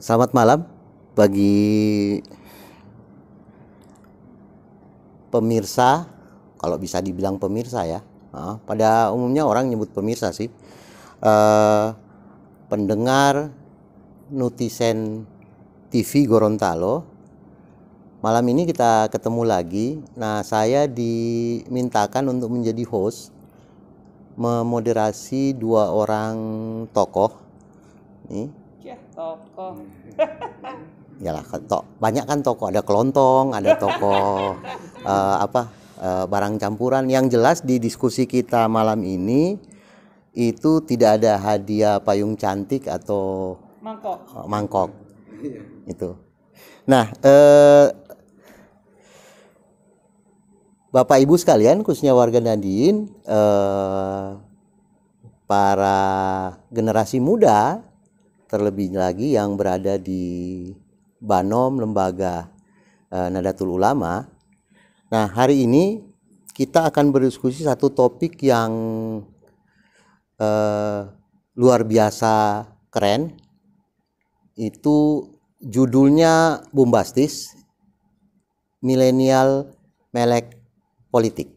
selamat malam bagi pemirsa, kalau bisa dibilang pemirsa ya. Pada umumnya orang nyebut pemirsa sih. Uh, pendengar Nutisen TV Gorontalo. Malam ini kita ketemu lagi. Nah, saya dimintakan untuk menjadi host memoderasi dua orang tokoh. Nih. Ya, tokoh. Yalah, to banyak kan tokoh, ada kelontong, ada tokoh uh, apa? Uh, barang campuran yang jelas di diskusi kita malam ini itu tidak ada hadiah payung cantik atau Mangkok. uh, mangkok. Itu. Nah, eh, Bapak Ibu sekalian, khususnya warga Nadiin, eh, para generasi muda, terlebih lagi yang berada di Banom, lembaga eh, Nadatul Ulama. Nah, hari ini kita akan berdiskusi satu topik yang eh, luar biasa keren. Itu judulnya bombastis, milenial melek politik.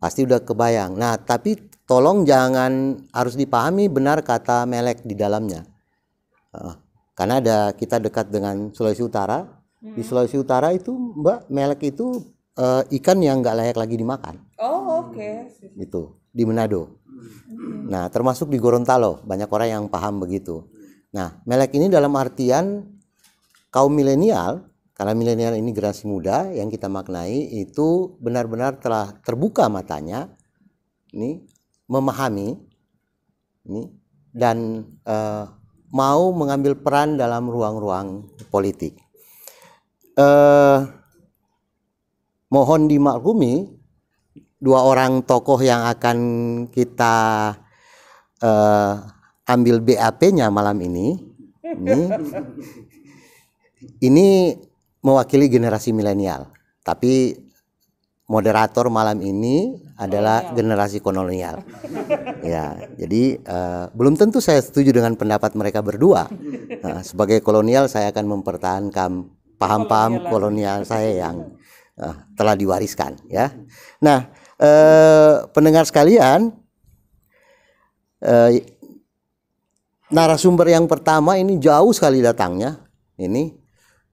Pasti udah kebayang. Nah, tapi tolong jangan harus dipahami benar kata melek di dalamnya. Uh, karena ada kita dekat dengan Sulawesi Utara. Di Sulawesi Utara itu, Mbak, melek itu uh, ikan yang nggak layak lagi dimakan. Oh, oke. Itu di Manado. Nah, termasuk di Gorontalo, banyak orang yang paham begitu. Nah, melek ini dalam artian kaum milenial karena milenial ini generasi muda yang kita maknai itu benar-benar telah terbuka matanya ini memahami ini dan eh, mau mengambil peran dalam ruang-ruang politik. Eh, mohon dimaklumi dua orang tokoh yang akan kita eh, ambil BAP-nya malam ini. Ini ini mewakili generasi milenial, tapi moderator malam ini adalah generasi kolonial. Ya, jadi uh, belum tentu saya setuju dengan pendapat mereka berdua. Uh, sebagai kolonial, saya akan mempertahankan paham-paham kolonial saya yang uh, telah diwariskan. Ya, nah uh, pendengar sekalian, uh, narasumber yang pertama ini jauh sekali datangnya. Ini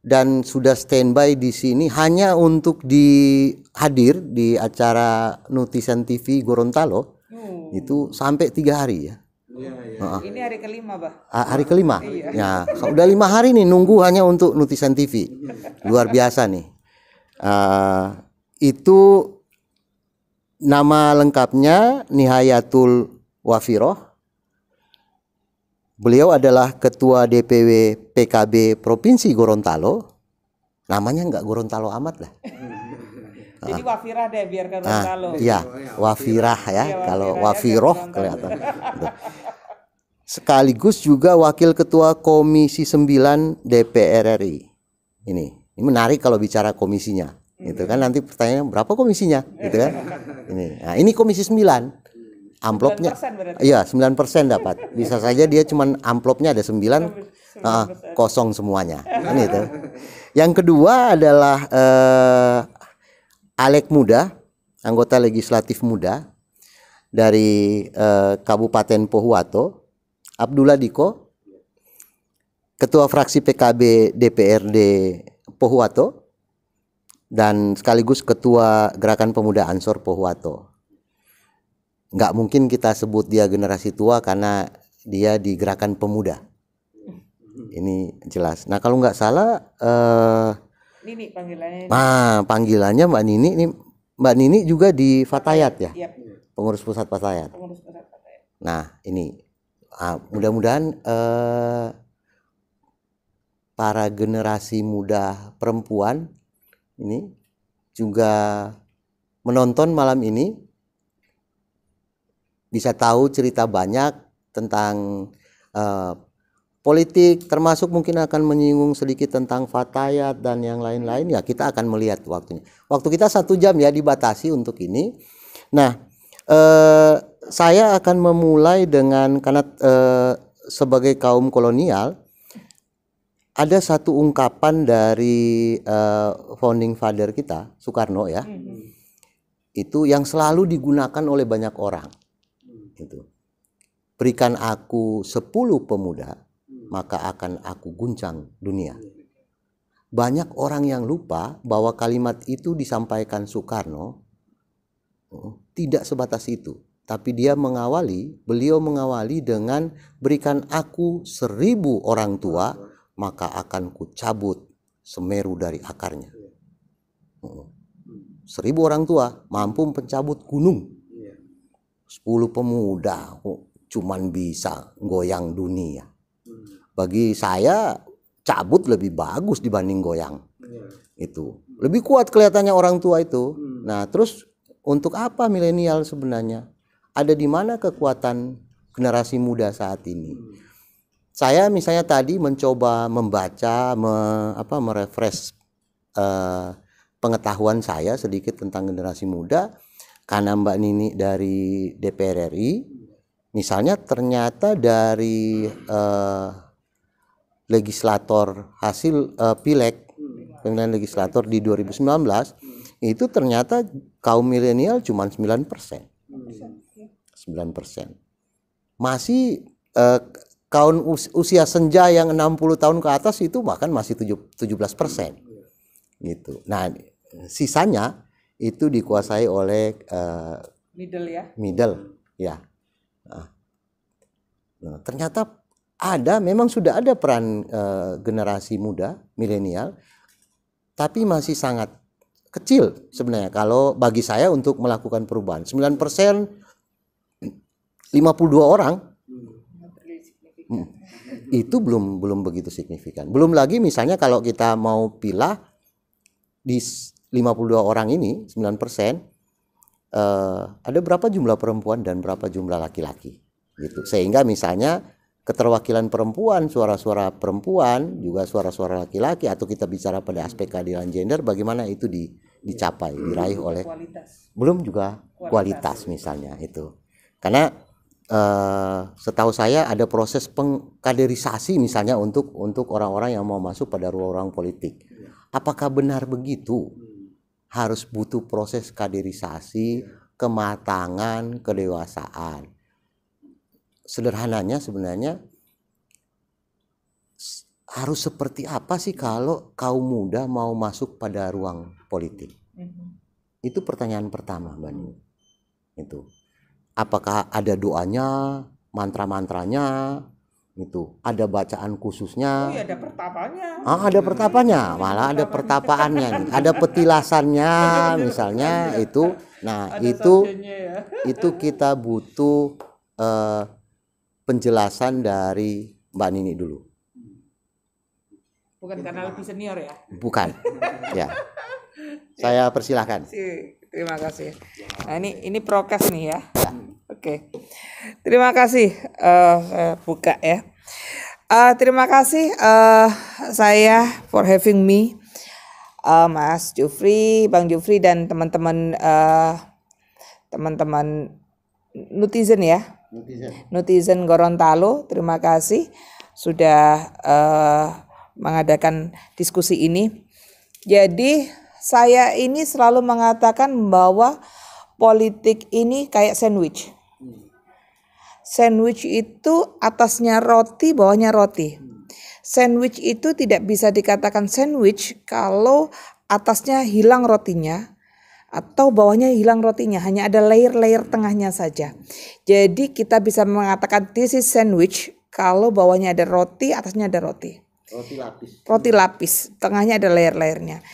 dan sudah standby di sini hanya untuk di hadir di acara Nutisan TV Gorontalo Hmm. itu sampai tiga hari ya. Ini hari kelima, Bah. Ah, Hari kelima, ya sudah lima hari nih nunggu hanya untuk Nutisan TV, luar biasa nih. Ah, itu nama lengkapnya Nihayatul Wafiroh. Beliau adalah Ketua DPW PKB Provinsi Gorontalo. Namanya nggak Gorontalo amat lah. Jadi Wafirah deh biar Ah, kalau. iya, Wafirah ya. Iya, Kalau ya, Wafiroh biar kelihatan. Sekaligus juga Wakil Ketua Komisi 9 DPR RI. Ini, ini menarik kalau bicara komisinya. Gitu kan nanti pertanyaannya berapa komisinya? Gitu kan. Ini. Nah, ini Komisi 9. Amplopnya 9%. Iya, 9% dapat. Bisa saja dia cuman amplopnya ada 9 ah, kosong semuanya. Kan itu. Yang kedua adalah eh, Alek Muda, anggota legislatif muda dari eh, Kabupaten Pohuwato, Abdullah Diko, Ketua Fraksi PKB DPRD Pohuwato, dan sekaligus Ketua Gerakan Pemuda Ansor Pohuwato. Nggak mungkin kita sebut dia generasi tua karena dia di Gerakan Pemuda. Ini jelas. Nah kalau nggak salah, eh, Nini panggilannya. nah panggilannya Mbak Nini, ini Mbak Nini juga di Fatayat ya, Iya, pengurus pusat Fatayat. pengurus pusat partai. Nah, ini ah, mudah-mudahan eh, para generasi muda perempuan ini juga menonton malam ini bisa tahu cerita banyak tentang eh, politik termasuk mungkin akan menyinggung sedikit tentang fatayat dan yang lain-lain. Ya kita akan melihat waktunya. Waktu kita satu jam ya dibatasi untuk ini. Nah eh, saya akan memulai dengan karena eh, sebagai kaum kolonial ada satu ungkapan dari eh, founding father kita Soekarno ya. Itu yang selalu digunakan oleh banyak orang itu berikan aku 10 pemuda maka akan aku guncang dunia. Banyak orang yang lupa bahwa kalimat itu disampaikan Soekarno oh, tidak sebatas itu tapi dia mengawali beliau mengawali dengan berikan aku seribu orang tua maka akan kucabut semeru dari akarnya. Oh. seribu orang tua mampu pencabut gunung sepuluh pemuda kok cuman bisa goyang dunia. Bagi saya cabut lebih bagus dibanding goyang. Itu. Lebih kuat kelihatannya orang tua itu. Nah terus untuk apa milenial sebenarnya? Ada di mana kekuatan generasi muda saat ini? Saya misalnya tadi mencoba membaca me, apa merefresh eh, pengetahuan saya sedikit tentang generasi muda karena Mbak Nini dari DPR RI misalnya ternyata dari eh, legislator hasil eh, pileg pemilihan legislator di 2019 itu ternyata kaum milenial cuma 9 persen. 9 persen. Masih eh, kaum us- usia senja yang 60 tahun ke atas itu bahkan masih tujuh- 17 persen. Gitu. Nah sisanya itu dikuasai oleh eh, Middle ya. middle ya Nah. Nah, ternyata ada memang sudah ada peran eh, generasi muda milenial tapi masih sangat kecil sebenarnya kalau bagi saya untuk melakukan perubahan 9% 52 orang Hmm. itu belum belum begitu signifikan belum lagi misalnya kalau kita mau pilah di 52 orang ini 9% eh, ada berapa jumlah perempuan dan berapa jumlah laki-laki gitu. Sehingga misalnya keterwakilan perempuan suara-suara perempuan juga suara-suara laki-laki atau kita bicara pada aspek keadilan gender bagaimana itu di, dicapai diraih oleh Kualitas. belum juga kualitas. misalnya itu. Karena eh, setahu saya ada proses pengkaderisasi misalnya untuk untuk orang-orang yang mau masuk pada ruang-ruang politik. Apakah benar begitu harus butuh proses kaderisasi kematangan kedewasaan sederhananya sebenarnya harus seperti apa sih kalau kaum muda mau masuk pada ruang politik Mhm. itu pertanyaan pertama Mbak Nini. Itu. Apakah ada doanya, mantra-mantranya? Itu. Ada bacaan Oh khususnya? iya ada pertapanya. Ah, ada pertapanya, malah ada pertapaannya nih. Ada petilasannya misalnya itu. Nah, Ada itu ya. itu kita butuh eh, penjelasan dari Mbak Nini dulu. Bukan karena lebih senior ya. Bukan. Ya. Saya persilahkan. Si, terima kasih. Nah ini ini prokes nih ya. Oke. Terima kasih. saya buka ya. Eh, terima kasih eh saya for having me, Eh, Mas Jufri, Bang Jufri dan teman-teman eh teman-teman netizen ya netizen Gorontalo. Terima kasih sudah eh, mengadakan diskusi ini. Jadi saya ini selalu mengatakan bahwa politik ini kayak sandwich. Sandwich itu atasnya roti, bawahnya roti. Sandwich itu tidak bisa dikatakan sandwich kalau atasnya hilang rotinya atau bawahnya hilang rotinya, hanya ada layer-layer tengahnya saja. Jadi kita bisa mengatakan this is sandwich kalau bawahnya ada roti, atasnya ada roti. Roti lapis. Roti lapis, tengahnya ada layer-layernya.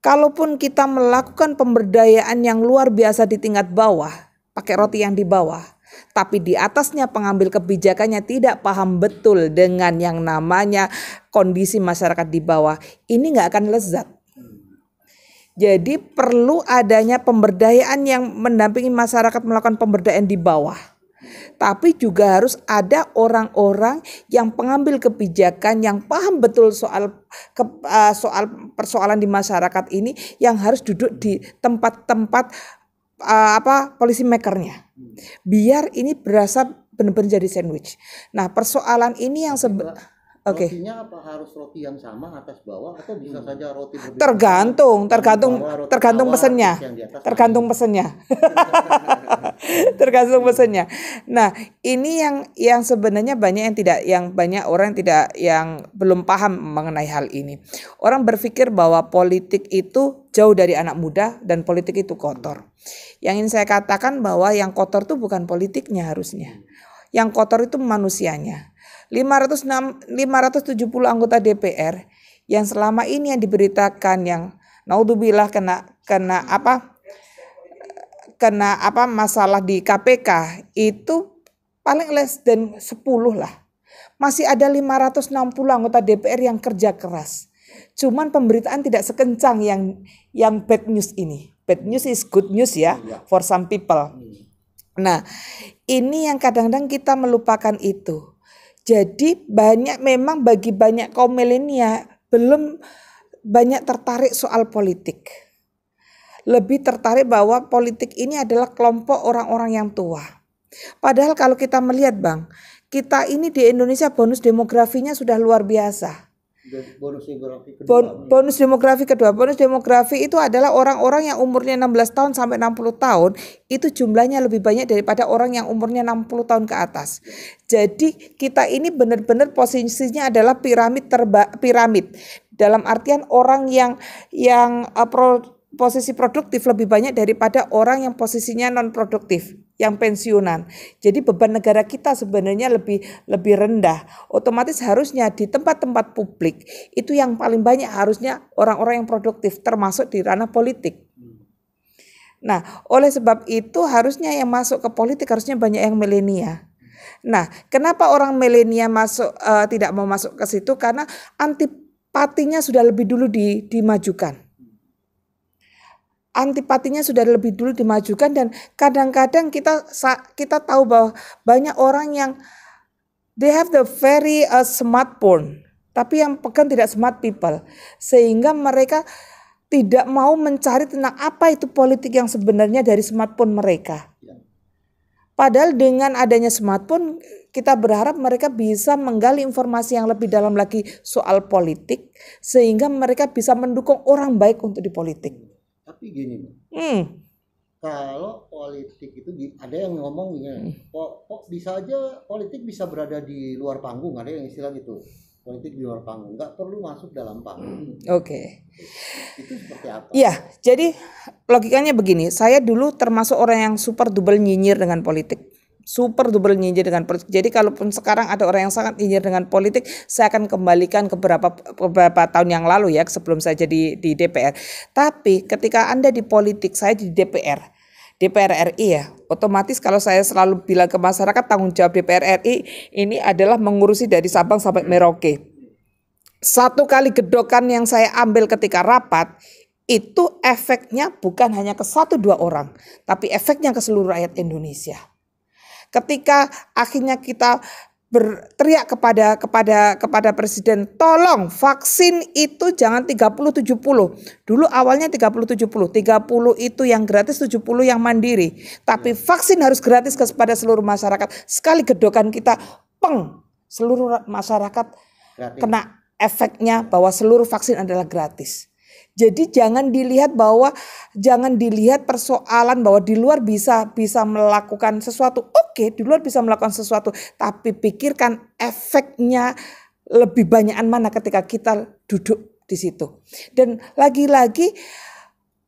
Kalaupun kita melakukan pemberdayaan yang luar biasa di tingkat bawah, pakai roti yang di bawah, tapi di atasnya pengambil kebijakannya tidak paham betul dengan yang namanya kondisi masyarakat di bawah, ini nggak akan lezat. Jadi perlu adanya pemberdayaan yang mendampingi masyarakat melakukan pemberdayaan di bawah. Tapi juga harus ada orang-orang yang pengambil kebijakan yang paham betul soal ke, uh, soal persoalan di masyarakat ini yang harus duduk di tempat-tempat uh, apa policy makernya. Biar ini berasa benar-benar jadi sandwich. Nah, persoalan ini yang sebe Oke. Rotinya apa harus roti yang sama atas bawah atau bisa saja roti berbeda? Tergantung, tergantung, Bawah roti tergantung pesennya. Tergantung pesennya. tergantung pesennya. Nah, ini yang yang sebenarnya banyak yang tidak yang banyak orang yang tidak yang belum paham mengenai hal ini. Orang berpikir bahwa politik itu jauh dari anak muda dan politik itu kotor. Yang ingin saya katakan bahwa yang kotor itu bukan politiknya harusnya. Yang kotor itu manusianya. 506 570 anggota DPR yang selama ini yang diberitakan yang naudzubillah kena kena apa kena apa masalah di KPK itu paling less dan 10 lah. Masih ada 560 anggota DPR yang kerja keras. Cuman pemberitaan tidak sekencang yang yang bad news ini. Bad news is good news ya for some people. Nah, ini yang kadang-kadang kita melupakan itu. Jadi banyak memang bagi banyak kaum milenial belum banyak tertarik soal politik. Lebih tertarik bahwa politik ini adalah kelompok orang-orang yang tua. Padahal kalau kita melihat Bang, kita ini di Indonesia bonus demografinya sudah luar biasa. Bonus demografi kedua. Bon- bonus demografi kedua, bonus demografi itu adalah orang-orang yang umurnya 16 tahun sampai 60 tahun, itu jumlahnya lebih banyak daripada orang yang umurnya 60 tahun ke atas. Jadi kita ini benar-benar posisinya adalah piramid terba piramid. Dalam artian orang yang yang uh, pro- posisi produktif lebih banyak daripada orang yang posisinya non produktif yang pensiunan. Jadi beban negara kita sebenarnya lebih lebih rendah. Otomatis harusnya di tempat-tempat publik itu yang paling banyak harusnya orang-orang yang produktif termasuk di ranah politik. Nah, oleh sebab itu harusnya yang masuk ke politik harusnya banyak yang milenial. Nah, kenapa orang milenial masuk eh, tidak mau masuk ke situ karena antipatinya sudah lebih dulu di, dimajukan antipatinya sudah lebih dulu dimajukan dan kadang-kadang kita kita tahu bahwa banyak orang yang they have the very uh, smartphone tapi yang pegang tidak smart people sehingga mereka tidak mau mencari tentang apa itu politik yang sebenarnya dari smartphone mereka. Padahal dengan adanya smartphone kita berharap mereka bisa menggali informasi yang lebih dalam lagi soal politik sehingga mereka bisa mendukung orang baik untuk di politik. Tapi gini, Hmm. kalau politik itu di- ada yang ngomong gini, kok, kok bisa aja politik bisa berada di luar panggung, ada yang istilah gitu. Politik di luar panggung, nggak perlu masuk dalam panggung. Oke. Itu seperti apa? Iya, jadi logikanya begini. Saya dulu termasuk orang yang super double nyinyir dengan politik. Super double nyinyir dengan politik. Jadi kalaupun sekarang ada orang yang sangat nyinyir dengan politik, saya akan kembalikan ke beberapa beberapa tahun yang lalu ya, sebelum saya jadi di DPR. Tapi ketika Anda di politik, saya di DPR. DPR RI ya, otomatis kalau saya selalu bilang ke masyarakat tanggung jawab DPR RI ini adalah mengurusi dari Sabang sampai Merauke satu kali gedokan yang saya ambil ketika rapat itu efeknya bukan hanya ke satu dua orang, tapi efeknya ke seluruh rakyat Indonesia. Ketika akhirnya kita berteriak kepada kepada kepada presiden, tolong vaksin itu jangan 30 70. Dulu awalnya 30 70. 30 itu yang gratis, 70 yang mandiri. Tapi vaksin harus gratis kepada seluruh masyarakat. Sekali gedokan kita peng seluruh ra- masyarakat Gratis. kena efeknya bahwa seluruh vaksin adalah gratis. Jadi jangan dilihat bahwa jangan dilihat persoalan bahwa di luar bisa bisa melakukan sesuatu. Oke, di luar bisa melakukan sesuatu, tapi pikirkan efeknya lebih banyakan mana ketika kita duduk di situ. Dan lagi-lagi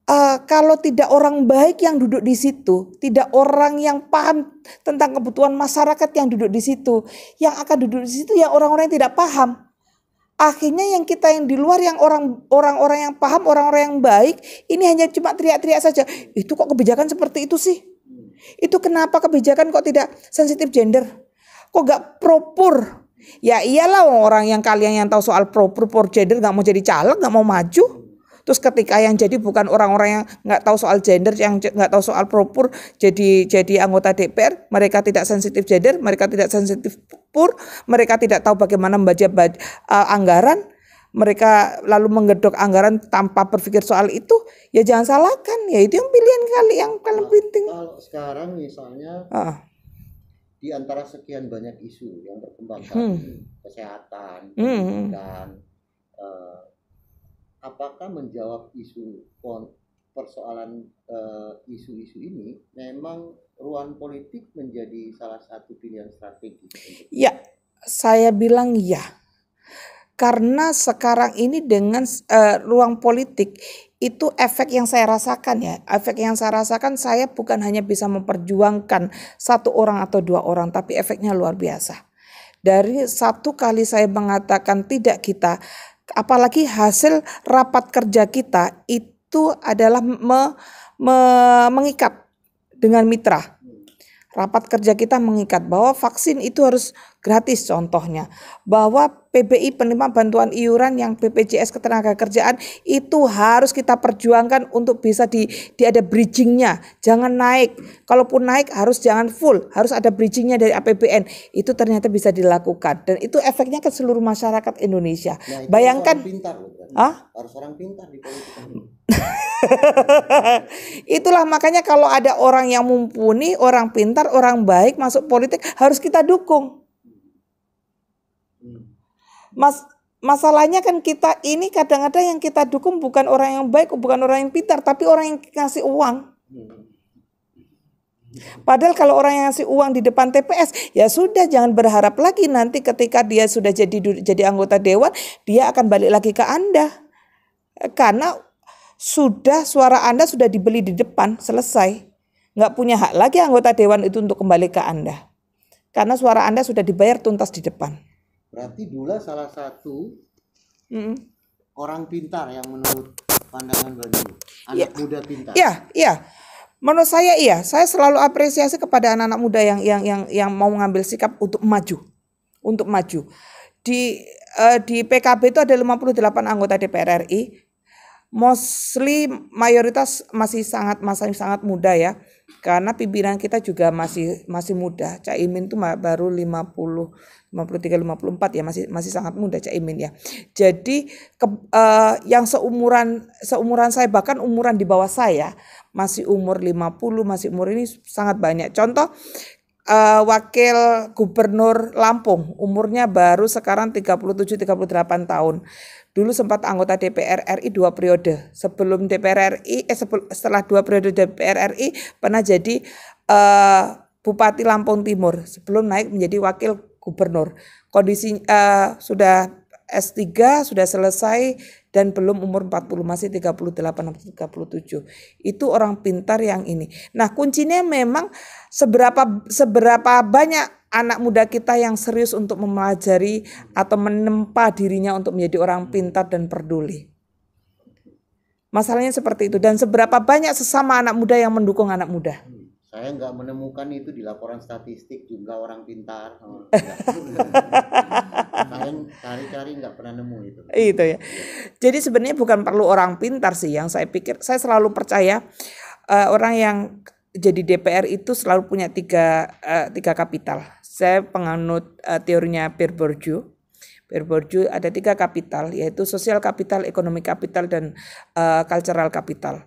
eh, kalau tidak orang baik yang duduk di situ, tidak orang yang paham tentang kebutuhan masyarakat yang duduk di situ, yang akan duduk di situ ya orang-orang yang tidak paham. Akhirnya yang kita yang di luar yang orang orang-orang yang paham, orang-orang yang baik, ini hanya cuma teriak-teriak saja. Itu kok kebijakan seperti itu sih? Itu kenapa kebijakan kok tidak sensitif gender? Kok gak propur? Ya iyalah orang yang kalian yang tahu soal propur por gender nggak mau jadi caleg, nggak mau maju. Terus ketika yang jadi bukan orang-orang yang nggak tahu soal gender, yang nggak tahu soal propur, jadi jadi anggota DPR, mereka tidak sensitif gender, mereka tidak sensitif pur, mereka tidak tahu bagaimana membaca uh, anggaran, mereka lalu menggedok anggaran tanpa berpikir soal itu, ya jangan salahkan, ya itu yang pilihan kali yang paling penting. Kalau sekarang misalnya Ah, di antara sekian banyak isu yang berkembang saat Hmm. kesehatan, Hmm. pendidikan, eh, apakah menjawab isu persoalan eh, isu-isu ini memang ruang politik menjadi salah satu pilihan strategi untuk Ya, saya bilang ya. Karena sekarang ini dengan eh, ruang politik itu efek yang saya rasakan ya. Efek yang saya rasakan saya bukan hanya bisa memperjuangkan satu orang atau dua orang, tapi efeknya luar biasa. Dari satu kali saya mengatakan tidak kita, apalagi hasil rapat kerja kita itu adalah me- me- mengikat dengan mitra. Rapat kerja kita mengikat bahwa vaksin itu harus gratis contohnya. Bahwa PBI penerima bantuan iuran yang BPJS ketenaga kerjaan itu harus kita perjuangkan untuk bisa di, di ada bridgingnya. Jangan naik. Kalaupun naik harus jangan full. Harus ada bridgingnya dari APBN. Itu ternyata bisa dilakukan. Dan itu efeknya ke seluruh masyarakat Indonesia. Nah, itu Bayangkan. harus orang pintar loh, berarti. Hah? harus orang pintar di politik. Itulah makanya kalau ada orang yang mumpuni, orang pintar, orang baik masuk politik harus kita dukung. Mas masalahnya kan kita ini kadang-kadang yang kita dukung bukan orang yang baik, bukan orang yang pintar, tapi orang yang ngasih uang. Padahal kalau orang yang ngasih uang di depan TPS, ya sudah jangan berharap lagi nanti ketika dia sudah jadi jadi anggota dewan, dia akan balik lagi ke Anda. Karena sudah suara Anda sudah dibeli di depan, selesai. Nggak punya hak lagi anggota dewan itu untuk kembali ke Anda. Karena suara Anda sudah dibayar tuntas di depan. Berarti Dula salah satu Mm. orang pintar yang menurut pandangan Bani. Anak muda pintar. Iya, iya. Menurut saya iya, saya selalu apresiasi kepada anak-anak muda yang yang yang yang mau mengambil sikap untuk maju. Untuk maju. Di eh, di PKB itu ada 58 anggota DPR RI. Mostly mayoritas masih sangat masih sangat muda ya. Karena pimpinan kita juga masih masih muda. Cak Imin tuh baru 50 53 54 ya masih masih sangat muda Cak Imin ya. Jadi ke, eh, yang seumuran seumuran saya bahkan umuran di bawah saya masih umur 50 masih umur ini sangat banyak. Contoh eh, wakil gubernur Lampung umurnya baru sekarang 37 38 tahun. Dulu sempat anggota DPR RI dua periode. Sebelum DPR RI eh setelah dua periode DPR RI pernah jadi eh, Bupati Lampung Timur sebelum naik menjadi wakil gubernur. Kondisi eh, sudah S3 sudah selesai dan belum umur 40 masih 38 atau 37. Itu orang pintar yang ini. Nah, kuncinya memang seberapa seberapa banyak anak muda kita yang serius untuk mempelajari atau menempa dirinya untuk menjadi orang pintar dan peduli. Masalahnya seperti itu dan seberapa banyak sesama anak muda yang mendukung anak muda. Saya nggak menemukan itu di laporan statistik jumlah orang pintar. Oh, cari-cari nggak pernah nemu itu. Itu ya. Jadi sebenarnya bukan perlu orang pintar sih yang saya pikir. Saya selalu percaya eh, orang yang jadi DPR itu selalu punya tiga eh, tiga kapital. Saya penganut eh, teorinya Pierre Bourdieu. Pierre Bourdieu ada tiga kapital yaitu sosial kapital, ekonomi kapital dan eh, cultural kapital.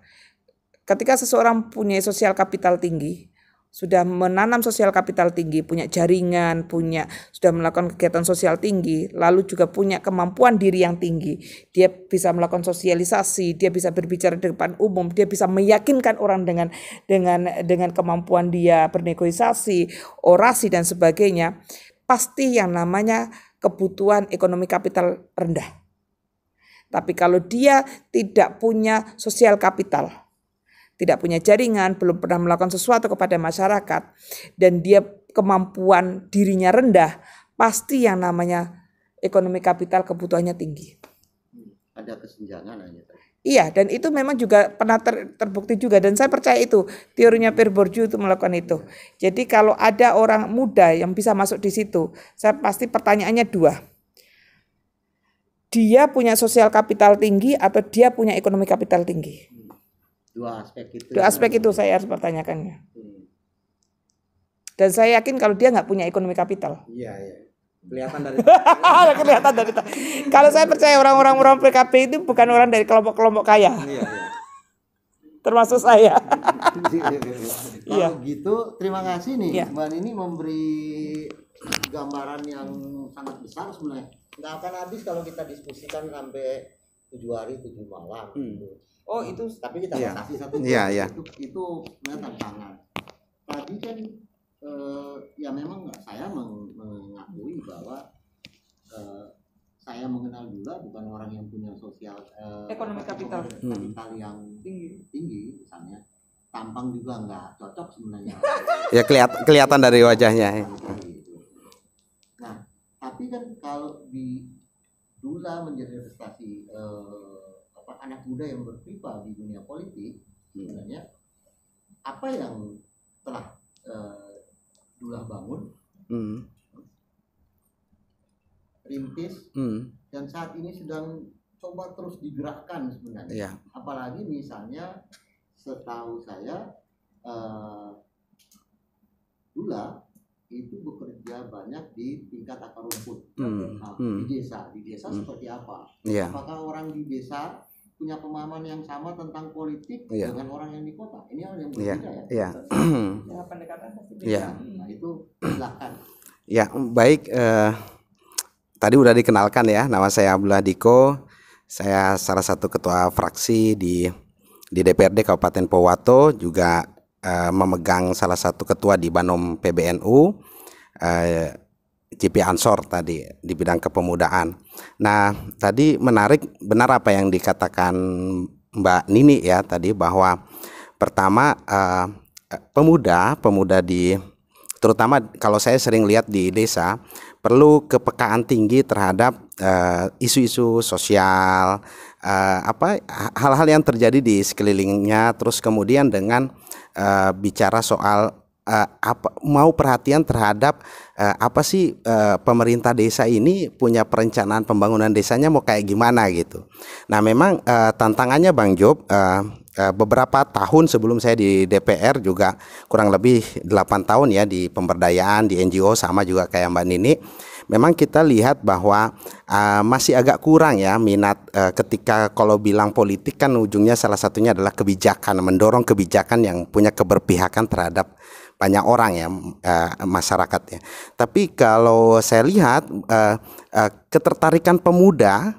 Ketika seseorang punya sosial kapital tinggi, sudah menanam sosial kapital tinggi, punya jaringan, punya sudah melakukan kegiatan sosial tinggi, lalu juga punya kemampuan diri yang tinggi. Dia bisa melakukan sosialisasi, dia bisa berbicara di depan umum, dia bisa meyakinkan orang dengan dengan dengan kemampuan dia bernegosiasi, orasi dan sebagainya. Pasti yang namanya kebutuhan ekonomi kapital rendah. Tapi kalau dia tidak punya sosial kapital, tidak punya jaringan, belum pernah melakukan sesuatu kepada masyarakat, dan dia kemampuan dirinya rendah, pasti yang namanya ekonomi kapital kebutuhannya tinggi. Ada kesenjangan hanya. Iya, dan itu memang juga pernah ter- terbukti juga, dan saya percaya itu teorinya Pierre Bourdieu itu melakukan itu. Jadi kalau ada orang muda yang bisa masuk di situ, saya pasti pertanyaannya dua. Dia punya sosial kapital tinggi atau dia punya ekonomi kapital tinggi? Dua aspek itu. Dua aspek itu saya harus pertanyakannya. Hmm. Dan saya yakin kalau dia nggak punya ekonomi kapital. Iya, iya. Kelihatan dari Kelihatan dari Kalau saya percaya orang-orang orang PKB itu bukan orang dari kelompok-kelompok kaya. Iya, iya. termasuk saya. Kalau gitu terima kasih nih Iya. Mbak Nini memberi gambaran yang sangat besar sebenarnya. Nggak akan habis kalau kita diskusikan sampai tujuh hari tujuh malam. gitu. Oh itu Tapi kita Iya. batasi satu. Iya, iya. Itu itu tantangan. Tadi kan eh, ya memang nggak saya meng- mengakui bahwa eh, saya mengenal Dula bukan orang yang punya sosial eh, Ekonomi kapital. ekonomi kapital yang tinggi. tinggi misalnya tampang juga nggak cocok sebenarnya Ya kelihatan kelihatan dari wajahnya. nah tapi kan kalau di Dula menjadi prestasi eh, anak muda yang berpipa di dunia politik sebenarnya apa yang telah Dula bangun Hmm. rintis Hmm. dan saat ini sedang coba terus digerakkan sebenarnya Iya. apalagi misalnya setahu saya eh, Dula itu bekerja banyak di tingkat akar rumput Hmm. Nah, Hmm. di desa di desa Hmm. seperti apa Iya. apakah orang di desa punya pemahaman yang sama tentang politik Iya. dengan orang yang di kota ini hal yang Iya. berbeda ya Iya. Ya pendekatan pasti Iya. nah itu silakan Ya, baik. eh, tadi udah dikenalkan ya, nama saya Abdullah Diko. Saya salah satu ketua fraksi di di DPRD Kabupaten Powato, juga eh, memegang salah satu ketua di Banom PBNU, eh, CP Ansor tadi di bidang kepemudaan. Nah, tadi menarik benar apa yang dikatakan Mbak Nini ya tadi bahwa pertama eh, eh, pemuda pemuda di terutama kalau saya sering lihat di desa perlu kepekaan tinggi terhadap eh, isu-isu sosial eh, apa hal-hal yang terjadi di sekelilingnya terus kemudian dengan eh, bicara soal eh, apa mau perhatian terhadap eh, apa sih eh, pemerintah desa ini punya perencanaan pembangunan desanya mau kayak gimana gitu. Nah memang eh, tantangannya Bang Job eh, beberapa tahun sebelum saya di DPR juga kurang lebih 8 tahun ya di pemberdayaan di NGO sama juga kayak Mbak Nini. Memang kita lihat bahwa eh, masih agak kurang ya minat eh, ketika kalau bilang politik kan ujungnya salah satunya adalah kebijakan mendorong kebijakan yang punya keberpihakan terhadap banyak orang ya eh, masyarakat ya. Tapi kalau saya lihat eh, eh, ketertarikan pemuda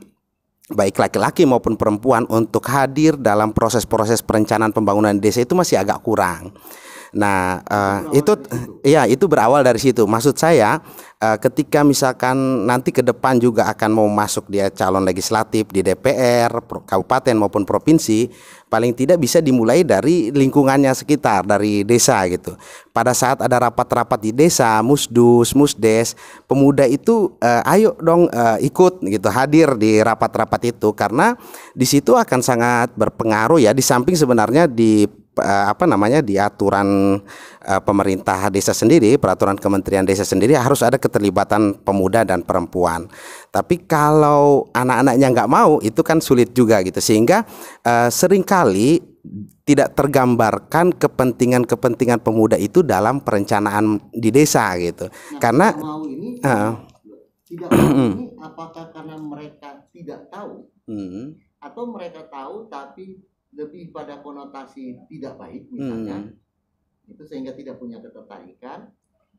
baik laki-laki maupun perempuan untuk hadir dalam proses-proses perencanaan pembangunan desa itu masih agak kurang. Nah, eh, itu ya itu berawal dari situ. Maksud saya eh, ketika misalkan nanti ke depan juga akan mau masuk dia calon legislatif di DPR, kabupaten maupun provinsi, paling tidak bisa dimulai dari lingkungannya sekitar, dari desa gitu. Pada saat ada rapat-rapat di desa, musdus, musdes, pemuda itu eh, ayo dong eh, ikut gitu, hadir di rapat-rapat itu karena di situ akan sangat berpengaruh ya. Di samping sebenarnya di apa namanya di aturan eh, pemerintah desa sendiri, peraturan Kementerian Desa sendiri harus ada keterlibatan pemuda dan perempuan. Tapi kalau anak-anaknya nggak mau, itu kan sulit juga gitu. Sehingga eh, sering kali tidak tergambarkan kepentingan-kepentingan pemuda itu dalam perencanaan di desa gitu. Nah, Karena mau ini tidak mau ini apakah karena mereka tidak tahu Hmm, atau mereka tahu tapi lebih pada konotasi tidak baik misalnya hmm, itu sehingga tidak punya ketertarikan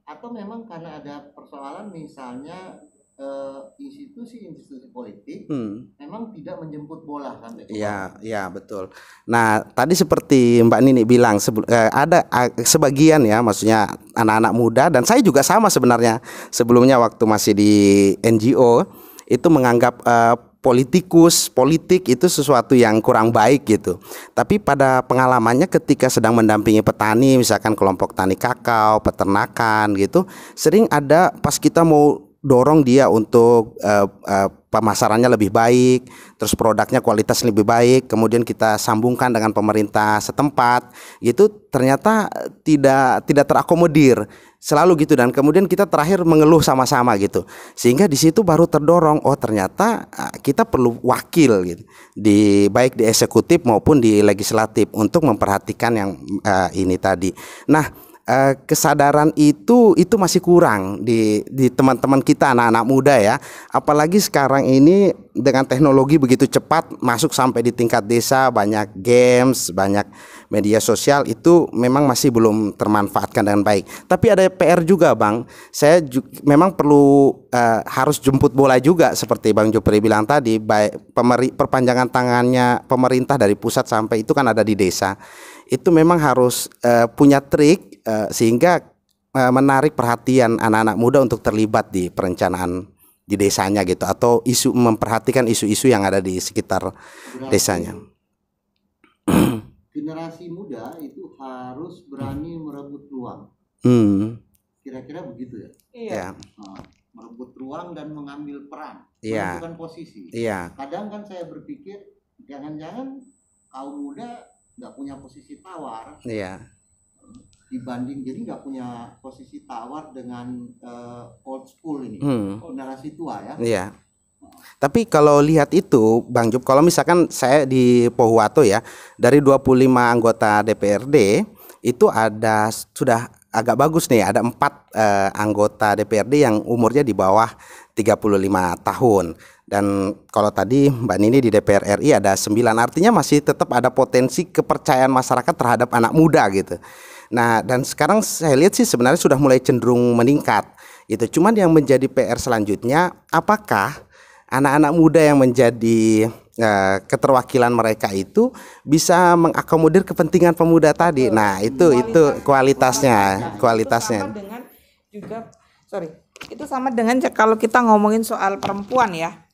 atau memang karena ada persoalan misalnya eh, institusi-institusi politik hmm. memang tidak menjemput bola sampai ke Iya, iya betul. Nah, tadi seperti Mbak Nini bilang eh, ada sebagian ya, maksudnya anak-anak muda dan saya juga sama sebenarnya sebelumnya waktu masih di NGO itu menganggap eh, politikus, politik itu sesuatu yang kurang baik gitu. Tapi pada pengalamannya ketika sedang mendampingi petani, misalkan kelompok tani kakao, peternakan gitu, sering ada pas kita mau dorong dia untuk eh, eh, pemasarannya lebih baik, terus produknya kualitas lebih baik, kemudian kita sambungkan dengan pemerintah setempat, gitu ternyata tidak tidak terakomodir selalu gitu. Dan kemudian kita terakhir mengeluh sama-sama gitu sehingga di situ baru terdorong oh ternyata ah, kita perlu wakil gitu di baik di eksekutif maupun di legislatif untuk memperhatikan yang ah, ini tadi. Nah eh, kesadaran itu itu masih kurang di di teman-teman kita anak-anak muda ya. Apalagi sekarang ini dengan teknologi begitu cepat masuk sampai di tingkat desa banyak games, banyak media sosial itu memang masih belum termanfaatkan dengan baik. Tapi ada PR juga, Bang. Saya ju- memang perlu eh, harus jemput bola juga seperti Bang Jopri bilang tadi, baik pemeri- perpanjangan tangannya pemerintah dari pusat sampai itu kan ada di desa. Itu memang harus eh, punya trik eh, sehingga eh, menarik perhatian anak-anak muda untuk terlibat di perencanaan di desanya gitu atau isu memperhatikan isu-isu yang ada di sekitar desanya. generasi muda itu harus berani merebut ruang. Hmm, Kira-kira begitu ya. ya, Nah, merebut ruang dan mengambil peran, Iya. menentukan posisi. iya, Kadang kan saya berpikir jangan-jangan kaum muda nggak punya posisi tawar iya, dibanding jadi nggak punya posisi tawar dengan eh, old school ini, hmm, generasi tua ya. iya. Tapi kalau lihat itu, Bang Jup, kalau misalkan saya di Pohuwato ya, dari 25 anggota DPRD itu ada sudah agak bagus nih, ada empat eh, anggota DPRD yang umurnya di bawah 35 tahun. Dan kalau tadi Mbak Nini di DPR RI ada 9, artinya masih tetap ada potensi kepercayaan masyarakat terhadap anak muda gitu. Nah, dan sekarang saya lihat sih sebenarnya sudah mulai cenderung meningkat. Itu cuman yang menjadi PR selanjutnya apakah anak-anak muda yang menjadi eh, keterwakilan mereka itu bisa mengakomodir kepentingan pemuda tadi. Nah, itu itu kualitasnya, kualitasnya. Itu sama dengan juga sorry itu sama dengan kalau kita ngomongin soal perempuan ya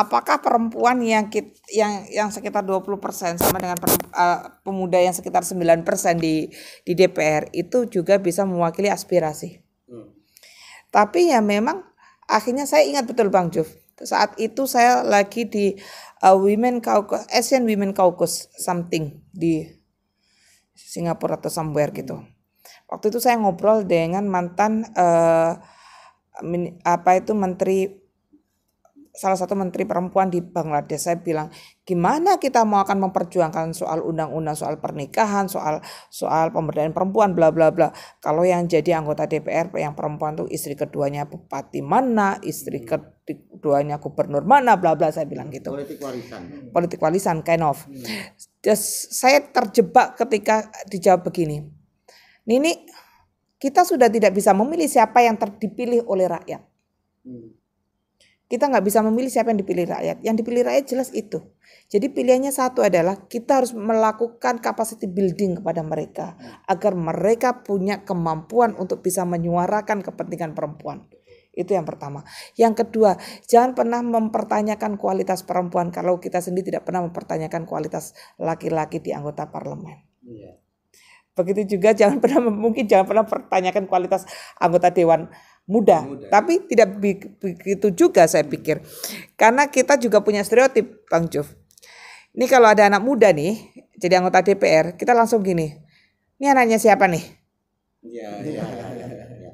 apakah perempuan yang yang yang sekitar 20% sama dengan eh, pemuda yang sekitar 9% di di DPR itu juga bisa mewakili aspirasi tapi ya memang akhirnya saya ingat betul Bang Juf. Saat itu saya lagi di uh, Women Caucus, Asian Women Caucus something di Singapura atau somewhere gitu. Waktu itu saya ngobrol dengan mantan min- apa itu menteri salah satu menteri perempuan di Bangladesh saya bilang gimana kita mau akan memperjuangkan soal undang-undang soal pernikahan soal soal pemberdayaan perempuan bla bla bla kalau yang jadi anggota DPR yang perempuan tuh istri keduanya bupati mana istri keduanya gubernur mana bla bla saya bilang gitu Politik warisan. politik warisan kind of. Just, saya terjebak ketika dijawab begini. Nini, kita sudah tidak bisa memilih siapa yang ter- dipilih oleh rakyat. Kita nggak bisa memilih siapa yang dipilih rakyat. Yang dipilih rakyat jelas itu. Jadi pilihannya satu adalah kita harus melakukan capacity building kepada mereka agar mereka punya kemampuan untuk bisa menyuarakan kepentingan perempuan. Itu yang pertama. Yang kedua, jangan pernah mempertanyakan kualitas perempuan kalau kita sendiri tidak pernah mempertanyakan kualitas laki-laki di anggota parlemen. Begitu juga jangan pernah mungkin jangan pernah pertanyakan kualitas anggota dewan muda. Tapi tidak be- begitu juga saya pikir. Karena kita juga punya stereotip, Bang Juf. Ini kalau ada anak muda nih jadi anggota DPR, kita langsung gini. Ini anaknya siapa nih? Iya, iya, iya, iya, iya.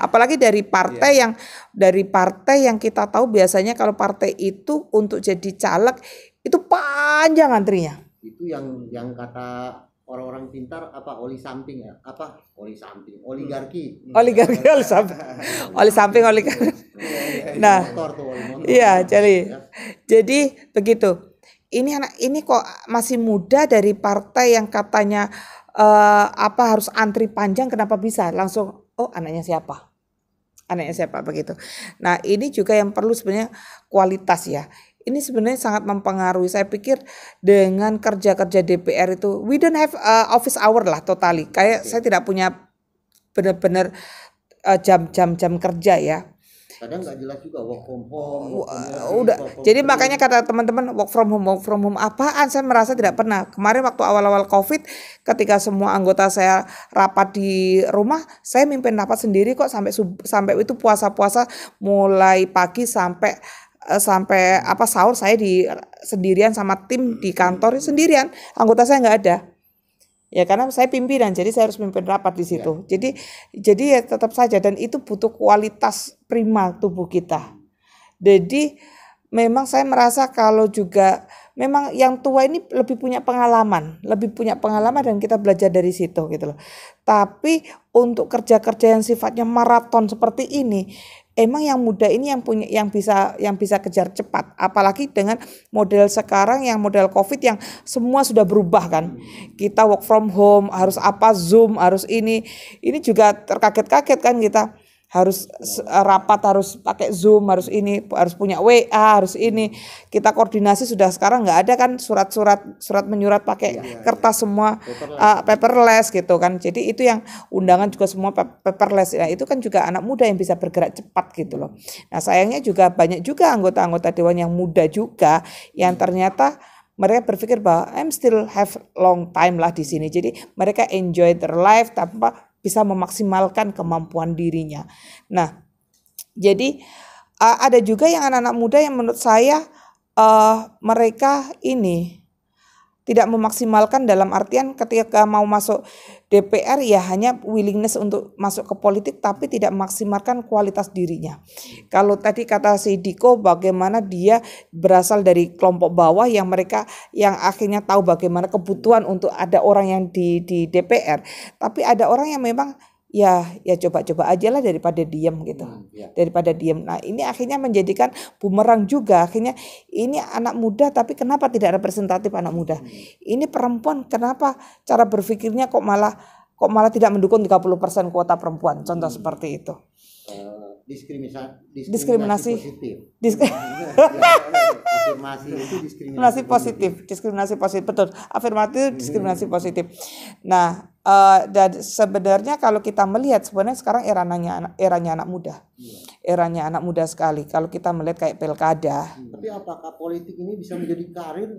Apalagi dari partai yang dari partai yang kita tahu biasanya kalau partai itu untuk jadi caleg itu panjang antrinya. Itu yang yang kata orang-orang pintar apa oli samping ya? Apa? Oli samping, oligarki. Oligarki, oli samping, oli samping, oligarki. Nah, Motor tuh, oli motor. Iya, jadi Ya. jadi begitu. Ini anak ini kok masih muda dari partai yang katanya eh, apa harus antri panjang kenapa bisa langsung oh anaknya siapa? Anaknya siapa begitu. Nah, ini juga yang perlu sebenarnya kualitas ya. Ini sebenarnya sangat mempengaruhi. Saya pikir dengan kerja-kerja DPR itu we don't have uh, office hour lah totally. Kayak saya tidak punya benar-benar uh, jam-jam jam kerja ya. Kadang nggak jelas juga work from home. work from office, udah work from jadi home. makanya kata teman-teman work from home work from home apaan saya merasa tidak pernah kemarin waktu awal-awal covid ketika semua anggota saya rapat di rumah saya mimpin rapat sendiri kok sampai sub- sampai itu puasa-puasa mulai pagi sampai sampai apa sahur saya di sendirian sama tim di kantor sendirian anggota saya nggak ada Ya karena saya pimpinan, jadi saya harus mimpin rapat di situ. Jadi jadi ya tetap saja dan itu butuh kualitas prima tubuh kita. Jadi memang saya merasa kalau juga memang yang tua ini lebih punya pengalaman, lebih punya pengalaman dan kita belajar dari situ gitu loh. Tapi untuk kerja-kerja yang sifatnya maraton seperti ini, emang yang muda ini yang punya yang bisa yang bisa kejar cepat. Apalagi dengan model sekarang yang model Covid yang semua sudah berubah kan. Kita work from home, harus apa Zoom, harus ini. Ini juga terkaget-kaget kan kita harus s- rapat harus pakai zoom harus ini harus punya wa harus ini. Kita koordinasi sudah sekarang nggak ada kan surat-surat surat menyurat pakai kertas semua uh, paperless gitu kan. Jadi itu yang undangan juga semua pa- paperless. Ya itu kan juga anak muda yang bisa bergerak cepat gitu loh. Nah sayangnya juga banyak juga anggota-anggota dewan yang muda juga yang ternyata mereka berpikir bahwa I'm still have long time lah di sini. Jadi mereka enjoy their life tanpa bisa memaksimalkan kemampuan dirinya. Nah, jadi uh, ada juga yang anak-anak muda yang menurut saya uh, mereka ini tidak memaksimalkan dalam artian ketika mau masuk DPR ya hanya willingness untuk masuk ke politik tapi tidak memaksimalkan kualitas dirinya. Kalau tadi kata si Diko bagaimana dia berasal dari kelompok bawah yang mereka yang akhirnya tahu bagaimana kebutuhan untuk ada orang yang di di DPR, tapi ada orang yang memang ya ya coba-coba aja lah daripada diem gitu. Daripada diem. Nah ini akhirnya menjadikan bumerang juga. Akhirnya ini anak muda tapi kenapa tidak representatif anak muda? Ini perempuan kenapa cara berpikirnya kok malah kok malah tidak mendukung 30% kuota perempuan? Contoh seperti itu. Eh, diskriminasi Diskriminasi. positif Disk- afirmasi itu diskriminasi diskriminasi positif, diskriminasi positif betul. Afirmatif diskriminasi positif. Nah, eh, dan sebenarnya kalau kita melihat sebenarnya sekarang eranya anak eranya anak muda. Eranya anak muda sekali. Kalau kita melihat kayak pilkada, tapi apakah politik ini bisa menjadi karir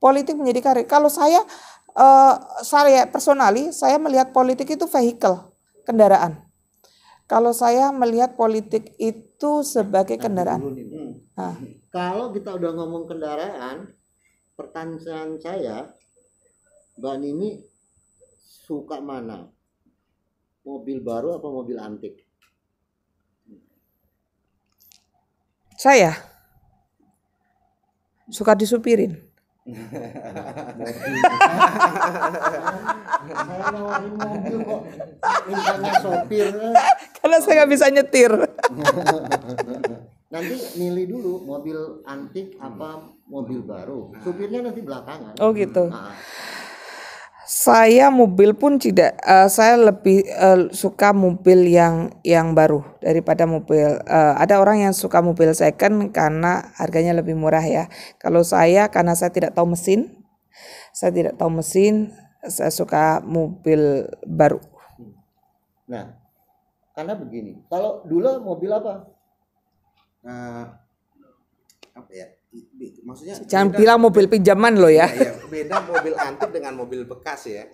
politik menjadi karir. Kalau saya eh saya personally saya melihat politik itu vehicle, kendaraan. Kalau saya melihat politik itu sebagai kendaraan. Hmm. Nah, Kalau kita udah ngomong kendaraan, pertanyaan saya, Mbak Nini suka mana? Mobil baru apa mobil antik? saya suka disupirin. Saya nawarin mobil kok, mintanya sopir. Karena saya nggak bisa nyetir. Nanti milih dulu mobil antik apa mobil baru. Supirnya nanti belakangan. Oh gitu. Nah, Saya mobil pun tidak, eh, saya lebih eh, suka mobil yang yang baru daripada mobil. eh, ada orang yang suka mobil second karena harganya lebih murah ya. Kalau saya karena saya tidak tahu mesin, saya tidak tahu mesin, saya suka mobil baru. nah, karena begini. Kalau dulu mobil apa? Eh, apa ya? Maksudnya Jangan beda- bilang mobil pinjaman loh ya. Iya, beda mobil antik dengan mobil bekas ya.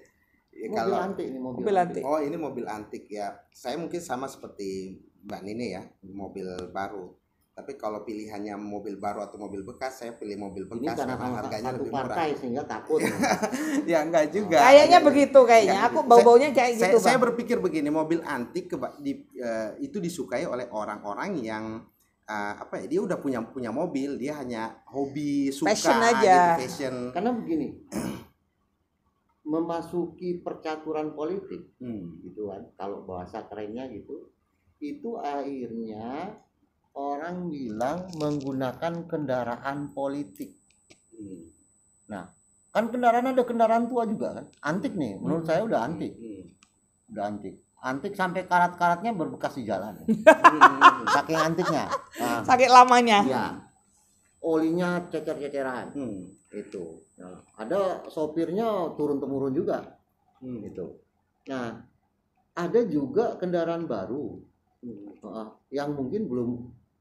Ya, Mobil kalau antik ini mobil, Mobil antik. oh ini mobil antik ya, saya mungkin sama seperti Mbak Nini ya, mobil baru. Tapi kalau pilihannya mobil baru atau mobil bekas, saya pilih mobil Ini bekas karena karena sama harganya satu lebih murah. partai sehingga takut. ya enggak juga. Kayaknya Ya, begitu kayaknya. ya. Aku bau-baunya kayak Saya- gitu, Saya Bang. berpikir begini, mobil antik keba- di- eh, itu disukai oleh orang-orang yang eh, apa ya? Dia udah punya punya mobil, dia hanya hobi suka gitu, aja. fashion. karena begini. memasuki percaturan politik Hmm. gitu kan kalau bahasa kerennya gitu itu akhirnya orang bilang menggunakan kendaraan politik Hmm. nah kan kendaraan ada kendaraan tua juga kan antik nih menurut saya udah antik Hmm. udah antik antik sampai karat-karatnya berbekas di jalan. Saking antiknya. Nah, Sakit lamanya. ya olinya cecer-ceceran. Hmm. itu. Nah, ada sopirnya turun temurun juga. Hmm. gitu nah ada juga kendaraan baru. Uh, yang mungkin belum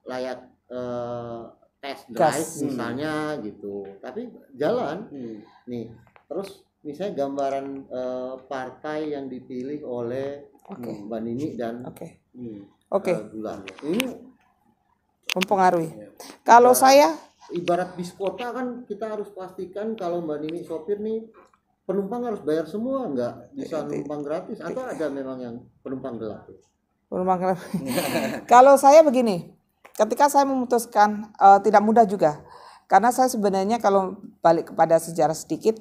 layak uh, test drive Gas. misalnya gitu. Tapi jalan. Hmm. nih terus misalnya gambaran uh, partai yang dipilih oleh Oke. Mbak Nini dan Oke. Hmm. Oke, uh, Gulan ini mempengaruhi. Kalau saya ibarat bis kota kan kita harus pastikan kalau Mbak Nini sopir nih penumpang harus bayar semua nggak bisa numpang gratis atau ada memang yang penumpang gelap? Penumpang gelap. Kalau saya begini, ketika saya memutuskan eh, tidak mudah juga. Karena saya sebenarnya kalau balik kepada sejarah sedikit,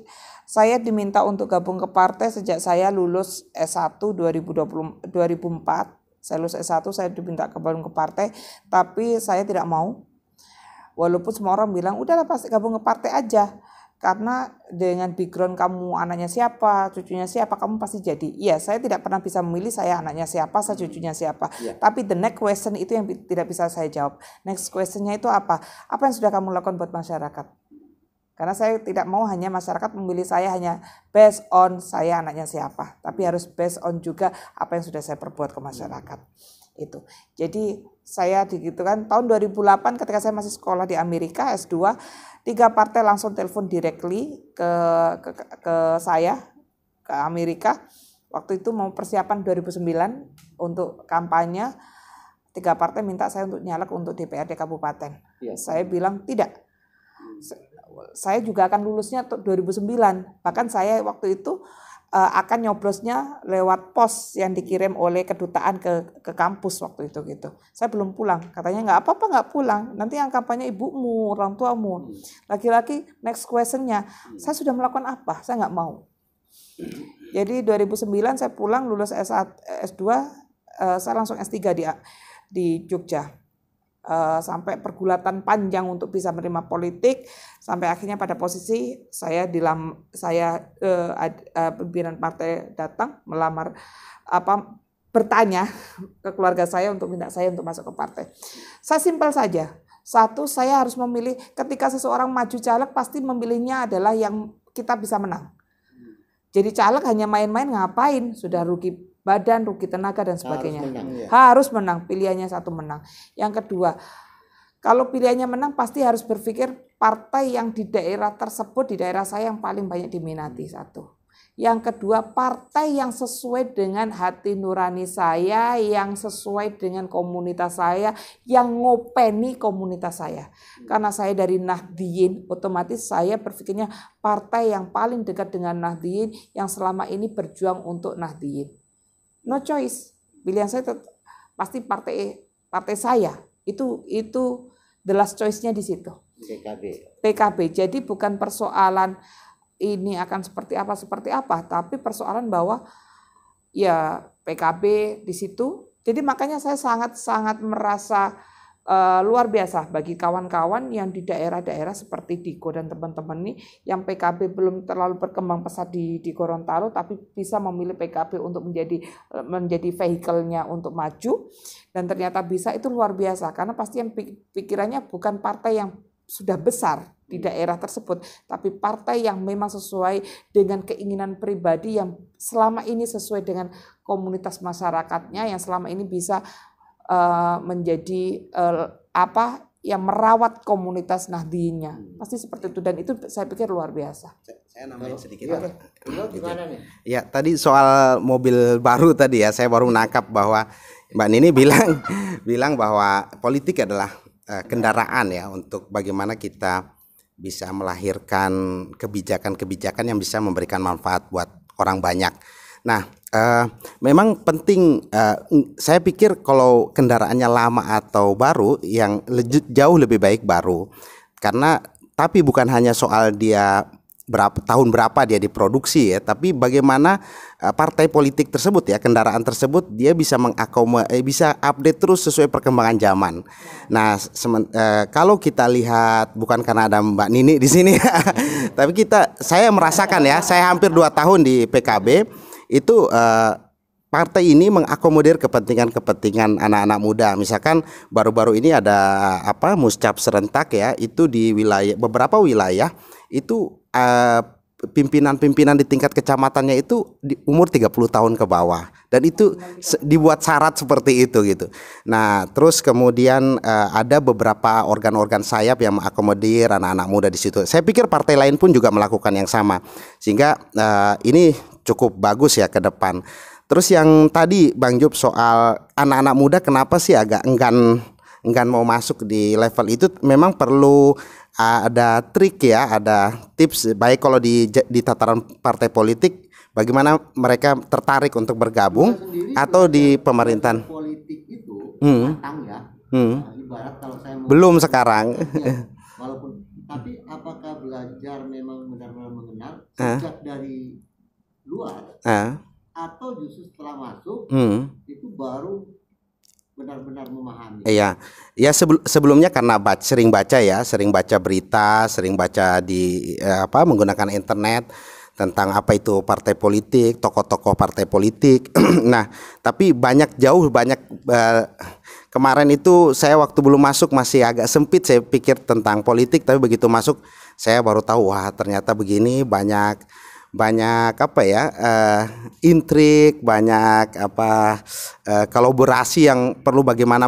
saya diminta untuk gabung ke partai sejak saya lulus S1 2020 2004. Saya lulus S1 saya diminta gabung ke partai, tapi saya tidak mau. Walaupun semua orang bilang, udahlah pasti gabung ke partai aja karena dengan background kamu anaknya siapa, cucunya siapa, kamu pasti jadi. Iya, saya tidak pernah bisa memilih saya anaknya siapa, saya cucunya siapa. Iya. Tapi the next question itu yang tidak bisa saya jawab. Next questionnya itu apa? Apa yang sudah kamu lakukan buat masyarakat? Karena saya tidak mau hanya masyarakat memilih saya hanya based on saya anaknya siapa, tapi harus based on juga apa yang sudah saya perbuat ke masyarakat. Itu. Jadi saya digitu kan tahun 2008 ketika saya masih sekolah di Amerika S2, tiga partai langsung telepon directly ke ke, ke saya ke Amerika. Waktu itu mau persiapan 2009 untuk kampanye tiga partai minta saya untuk nyalek untuk DPRD kabupaten. Iya. Saya bilang tidak saya juga akan lulusnya tuh 2009. Bahkan saya waktu itu eh, akan nyoblosnya lewat pos yang dikirim oleh kedutaan ke ke kampus waktu itu gitu. Saya belum pulang. Katanya nggak apa-apa nggak pulang. Nanti yang kampanye ibumu, orang tuamu. Laki-laki next questionnya, saya sudah melakukan apa? Saya nggak mau. Jadi 2009 saya pulang lulus S1, S2, eh, saya langsung S3 di di Jogja. Eh, sampai pergulatan panjang untuk bisa menerima politik sampai akhirnya pada posisi saya dilam saya eh, ad- eh, pimpinan partai datang melamar apa bertanya ke keluarga saya untuk minta saya untuk masuk ke partai. Saya simpel saja. Satu, saya harus memilih ketika seseorang maju caleg pasti memilihnya adalah yang kita bisa menang. Jadi caleg hanya main-main ngapain? Sudah rugi badan, rugi tenaga dan sebagainya. menang, ya. Harus menang, pilihannya satu menang. Yang kedua, kalau pilihannya menang pasti harus berpikir partai yang di daerah tersebut di daerah saya yang paling banyak diminati satu. Yang kedua, partai yang sesuai dengan hati nurani saya, yang sesuai dengan komunitas saya, yang ngopeni komunitas saya. Karena saya dari Nahdien, otomatis saya berpikirnya partai yang paling dekat dengan Nahdien, yang selama ini berjuang untuk Nahdien. No choice. Pilihan saya tet- pasti partai partai saya. Itu itu the last choice-nya di situ. PKB. PKB. Jadi bukan persoalan ini akan seperti apa seperti apa, tapi persoalan bahwa ya PKB di situ. Jadi makanya saya sangat-sangat merasa eh, luar biasa bagi kawan-kawan yang di daerah-daerah seperti Diko dan teman-teman ini yang PKB belum terlalu berkembang pesat di di Gorontalo tapi bisa memilih PKB untuk menjadi eh, menjadi vehikelnya untuk maju. Dan ternyata bisa itu luar biasa karena pasti yang pik- pikirannya bukan partai yang sudah besar di daerah tersebut, tapi partai yang memang sesuai dengan keinginan pribadi yang selama ini sesuai dengan komunitas masyarakatnya yang selama ini bisa eh, menjadi eh, apa yang merawat komunitas Nahdiinnya. Pasti seperti itu dan itu saya pikir luar biasa. Saya nambahin sedikit. Iya. Beliau gimana nih? Ya, tadi soal mobil baru tadi ya, saya baru nangkap bahwa Mbak Nini bilang bilang bahwa politik adalah eh, kendaraan ya untuk bagaimana kita bisa melahirkan kebijakan-kebijakan yang bisa memberikan manfaat buat orang banyak. Nah, eh, memang penting. ng- saya pikir kalau kendaraannya lama atau baru, yang leju- jauh lebih baik baru, karena tapi bukan hanya soal dia berapa tahun berapa dia diproduksi ya, tapi bagaimana eh, partai politik tersebut ya kendaraan tersebut dia bisa mengakomo eh, bisa update terus sesuai perkembangan zaman. Nah, semen- eh, kalau kita lihat bukan karena ada Mbak Nini di sini, tapi kita saya merasakan ya, saya hampir dua tahun di PKB itu eh, partai ini mengakomodir kepentingan-kepentingan anak-anak muda. Misalkan baru-baru ini ada apa muscap serentak ya, itu di wilayah beberapa wilayah itu eh, pimpinan-pimpinan di tingkat kecamatannya itu di umur 30 tahun ke bawah dan itu dibuat syarat seperti itu gitu. Nah, terus kemudian eh, ada beberapa organ-organ sayap yang mengakomodir anak-anak muda di situ. Saya pikir partai lain pun juga melakukan yang sama. Sehingga eh, ini cukup bagus ya ke depan. Terus yang tadi Bang Job soal anak-anak muda kenapa sih agak enggan enggan mau masuk di level itu memang perlu ada trik ya, ada tips baik kalau di di tataran partai politik bagaimana mereka tertarik untuk bergabung atau di pemerintahan. politik itu Hmm. ya. Hmm. Nah, ibarat kalau saya mau Belum sekarang. Ya, walaupun tapi sejak dari luar Ah, atau justru setelah masuk hmm. itu baru benar-benar memahami. Iya, ya sebel- sebelumnya karena bac- sering baca ya, sering baca berita, sering baca di eh, apa menggunakan internet tentang apa itu partai politik, tokoh-tokoh partai politik. nah, tapi banyak jauh banyak eh, kemarin itu saya waktu belum masuk masih agak sempit saya pikir tentang politik, tapi begitu masuk saya baru tahu wah ternyata begini banyak banyak apa ya eh, intrik banyak apa eh, kolaborasi yang perlu bagaimana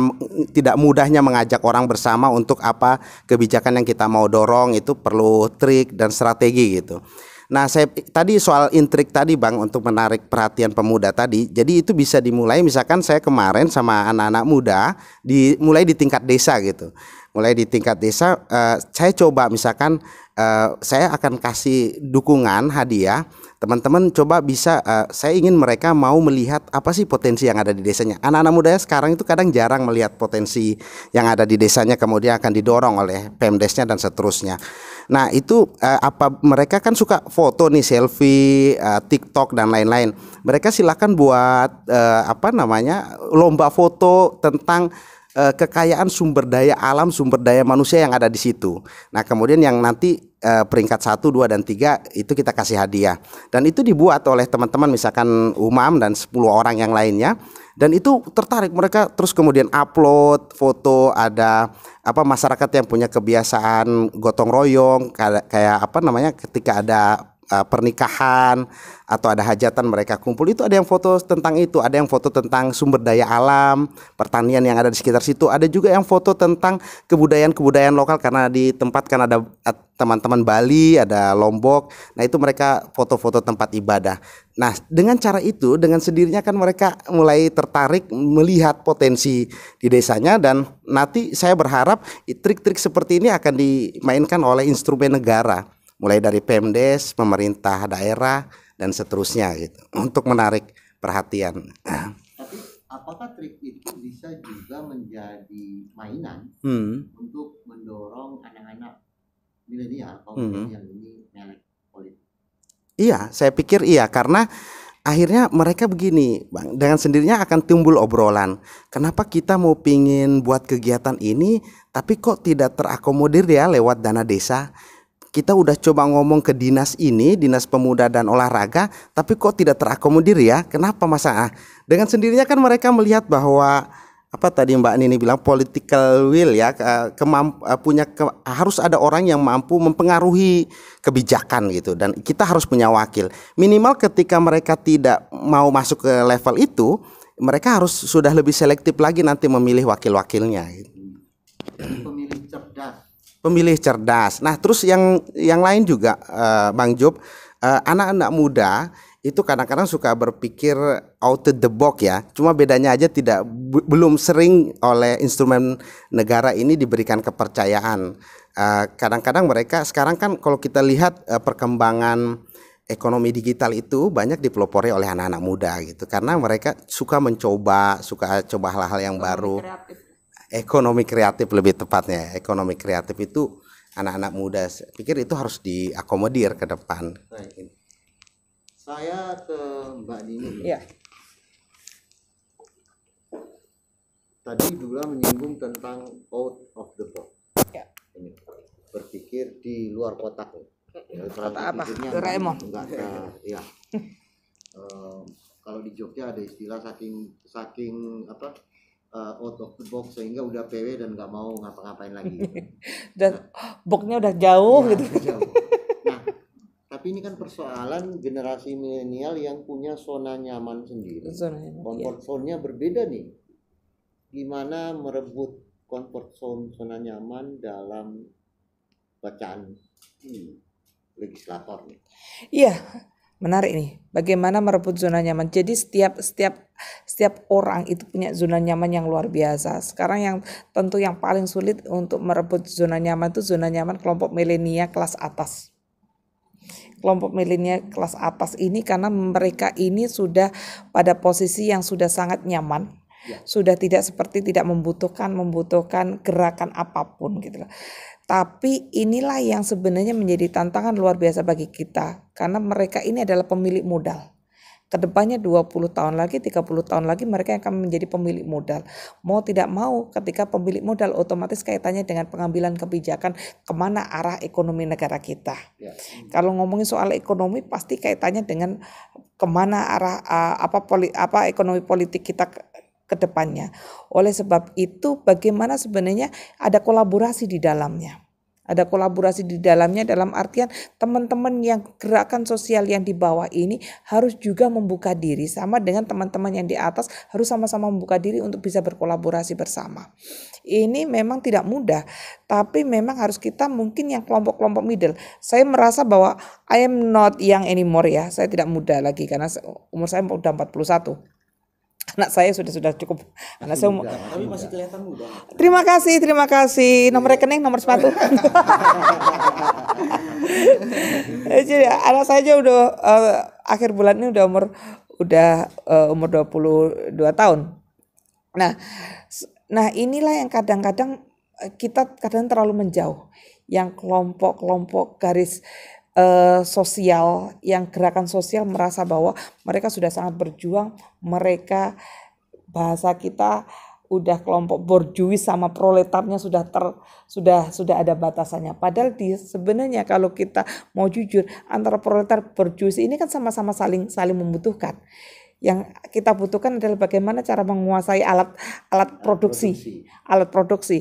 tidak mudahnya mengajak orang bersama untuk apa kebijakan yang kita mau dorong itu perlu trik dan strategi gitu. Nah, saya tadi soal intrik tadi Bang untuk menarik perhatian pemuda tadi. Jadi itu bisa dimulai misalkan saya kemarin sama anak-anak muda dimulai di tingkat desa gitu. Mulai di tingkat desa eh, saya coba misalkan eh, saya akan kasih dukungan hadiah. Teman-teman coba bisa eh, saya ingin mereka mau melihat apa sih potensi yang ada di desanya. Anak-anak muda sekarang itu kadang jarang melihat potensi yang ada di desanya kemudian akan didorong oleh pemdesnya dan seterusnya. Nah itu eh, apa mereka kan suka foto nih selfie eh, TikTok dan lain-lain. Mereka silakan buat eh, apa namanya lomba foto tentang eh, kekayaan sumber daya alam, sumber daya manusia yang ada di situ. Nah, kemudian yang nanti eh, peringkat 1, 2 dan 3 itu kita kasih hadiah. Dan itu dibuat oleh teman-teman misalkan Umam dan 10 orang yang lainnya dan itu tertarik mereka terus kemudian upload foto ada apa masyarakat yang punya kebiasaan gotong royong kayak kayak apa namanya ketika ada uh, pernikahan atau ada hajatan mereka kumpul itu ada yang foto tentang itu, ada yang foto tentang sumber daya alam, pertanian yang ada di sekitar situ, ada juga yang foto tentang kebudayaan-kebudayaan lokal karena di tempat kan ada teman-teman Bali, ada Lombok. Nah, itu mereka foto-foto tempat ibadah. Nah, dengan cara itu dengan sendirinya kan mereka mulai tertarik melihat potensi di desanya dan nanti saya berharap trik-trik seperti ini akan dimainkan oleh instrumen negara mulai dari Pemdes, pemerintah daerah dan seterusnya gitu untuk menarik perhatian. Tapi apakah trik itu bisa juga menjadi mainan Hmm. untuk mendorong anak-anak milenial kaum milenial ini melek politik? Iya, saya pikir iya karena akhirnya mereka begini, Bang, dengan sendirinya akan timbul obrolan. Kenapa kita mau pingin buat kegiatan ini tapi kok tidak terakomodir ya lewat dana desa? Kita udah coba ngomong ke dinas ini, dinas pemuda dan olahraga, tapi kok tidak terakomodir ya? Kenapa masa? Ah, Dengan sendirinya kan mereka melihat bahwa apa tadi Mbak Nini bilang political will ya ke- kemamp- eh, punya ke- harus ada orang yang mampu mempengaruhi kebijakan gitu dan kita harus punya wakil minimal ketika mereka tidak mau masuk ke level itu mereka harus sudah lebih selektif lagi nanti memilih wakil-wakilnya. Pemilih cerdas. Nah, terus yang yang lain juga eh, Bang Job, eh, anak-anak muda itu kadang-kadang suka berpikir out of the box ya. Cuma bedanya aja tidak belum sering oleh instrumen negara ini diberikan kepercayaan. Eh, Kadang-kadang mereka sekarang kan kalau kita lihat eh, perkembangan ekonomi digital itu banyak dipelopori oleh anak-anak muda gitu karena mereka suka mencoba, suka coba hal-hal yang baru ekonomi kreatif lebih tepatnya ekonomi kreatif itu anak-anak muda saya pikir itu harus diakomodir ke depan Baik. Saya ke Mbak Nini. Iya. Tadi Dula menyinggung tentang out of the box. Ya. Ini berpikir di luar kotak. Ya, Kotak apa? Doraemon? Enggak ada, ya. Eh, kalau di Jogja ada istilah saking saking apa eh, out of the box sehingga udah PW dan nggak mau ngapa-ngapain lagi. Dan boxnya udah jauh Ya, gitu. jauh. Nah, tapi ini kan persoalan generasi milenial yang punya zona nyaman sendiri. Zona nyaman, iya. Comfort zone-nya berbeda nih. Gimana merebut comfort zone zona nyaman dalam bacaan hmm, legislator nih. Iya, menarik nih. Bagaimana merebut zona nyaman. Jadi setiap setiap setiap orang itu punya zona nyaman yang luar biasa. Sekarang yang tentu yang paling sulit untuk merebut zona nyaman itu zona nyaman kelompok milenial kelas atas. Kelompok milenial kelas atas ini karena mereka ini sudah pada posisi yang sudah sangat nyaman Sudah tidak seperti tidak membutuhkan membutuhkan gerakan apa pun gitu loh. Tapi inilah yang sebenarnya menjadi tantangan luar biasa bagi kita karena mereka ini adalah pemilik modal ke depannya 20 tahun lagi, 30 tahun lagi mereka akan menjadi pemilik modal. Mau tidak mau ketika pemilik modal otomatis kaitannya dengan pengambilan kebijakan ke mana arah ekonomi negara kita. Ya. Kalau ngomongin soal ekonomi pasti kaitannya dengan ke mana arah uh, apa poli, apa ekonomi politik kita ke depannya. Oleh sebab itu bagaimana sebenarnya ada kolaborasi di dalamnya. Ada kolaborasi di dalamnya dalam artian teman-teman yang gerakan sosial yang di bawah ini harus juga membuka diri sama dengan teman-teman yang di atas harus sama-sama membuka diri untuk bisa berkolaborasi bersama. Ini memang tidak mudah, tapi memang harus kita mungkin yang kelompok-kelompok middle. Saya merasa bahwa I am not young anymore ya. Saya tidak muda lagi karena umur saya sudah 41 anak saya sudah sudah cukup. Anak saya muda, tapi masih kelihatan muda. Terima kasih terima kasih. Nomor rekening nomor sepatu. Jadi anak saya aja udah uh, akhir bulan ini udah umur udah uh, umur 22 tahun. Nah nah inilah yang kadang-kadang eh, kita kadang terlalu menjauh. Yang kelompok-kelompok garis uh, sosial yang gerakan sosial merasa bahwa mereka sudah sangat berjuang mereka bahasa kita udah kelompok borjuis sama proletarnya sudah ter sudah sudah ada batasannya. Padahal di sebenarnya kalau kita mau jujur antara proletar borjuis ini kan sama-sama saling saling membutuhkan. Yang kita butuhkan adalah bagaimana cara menguasai alat alat produksi, produksi. alat produksi.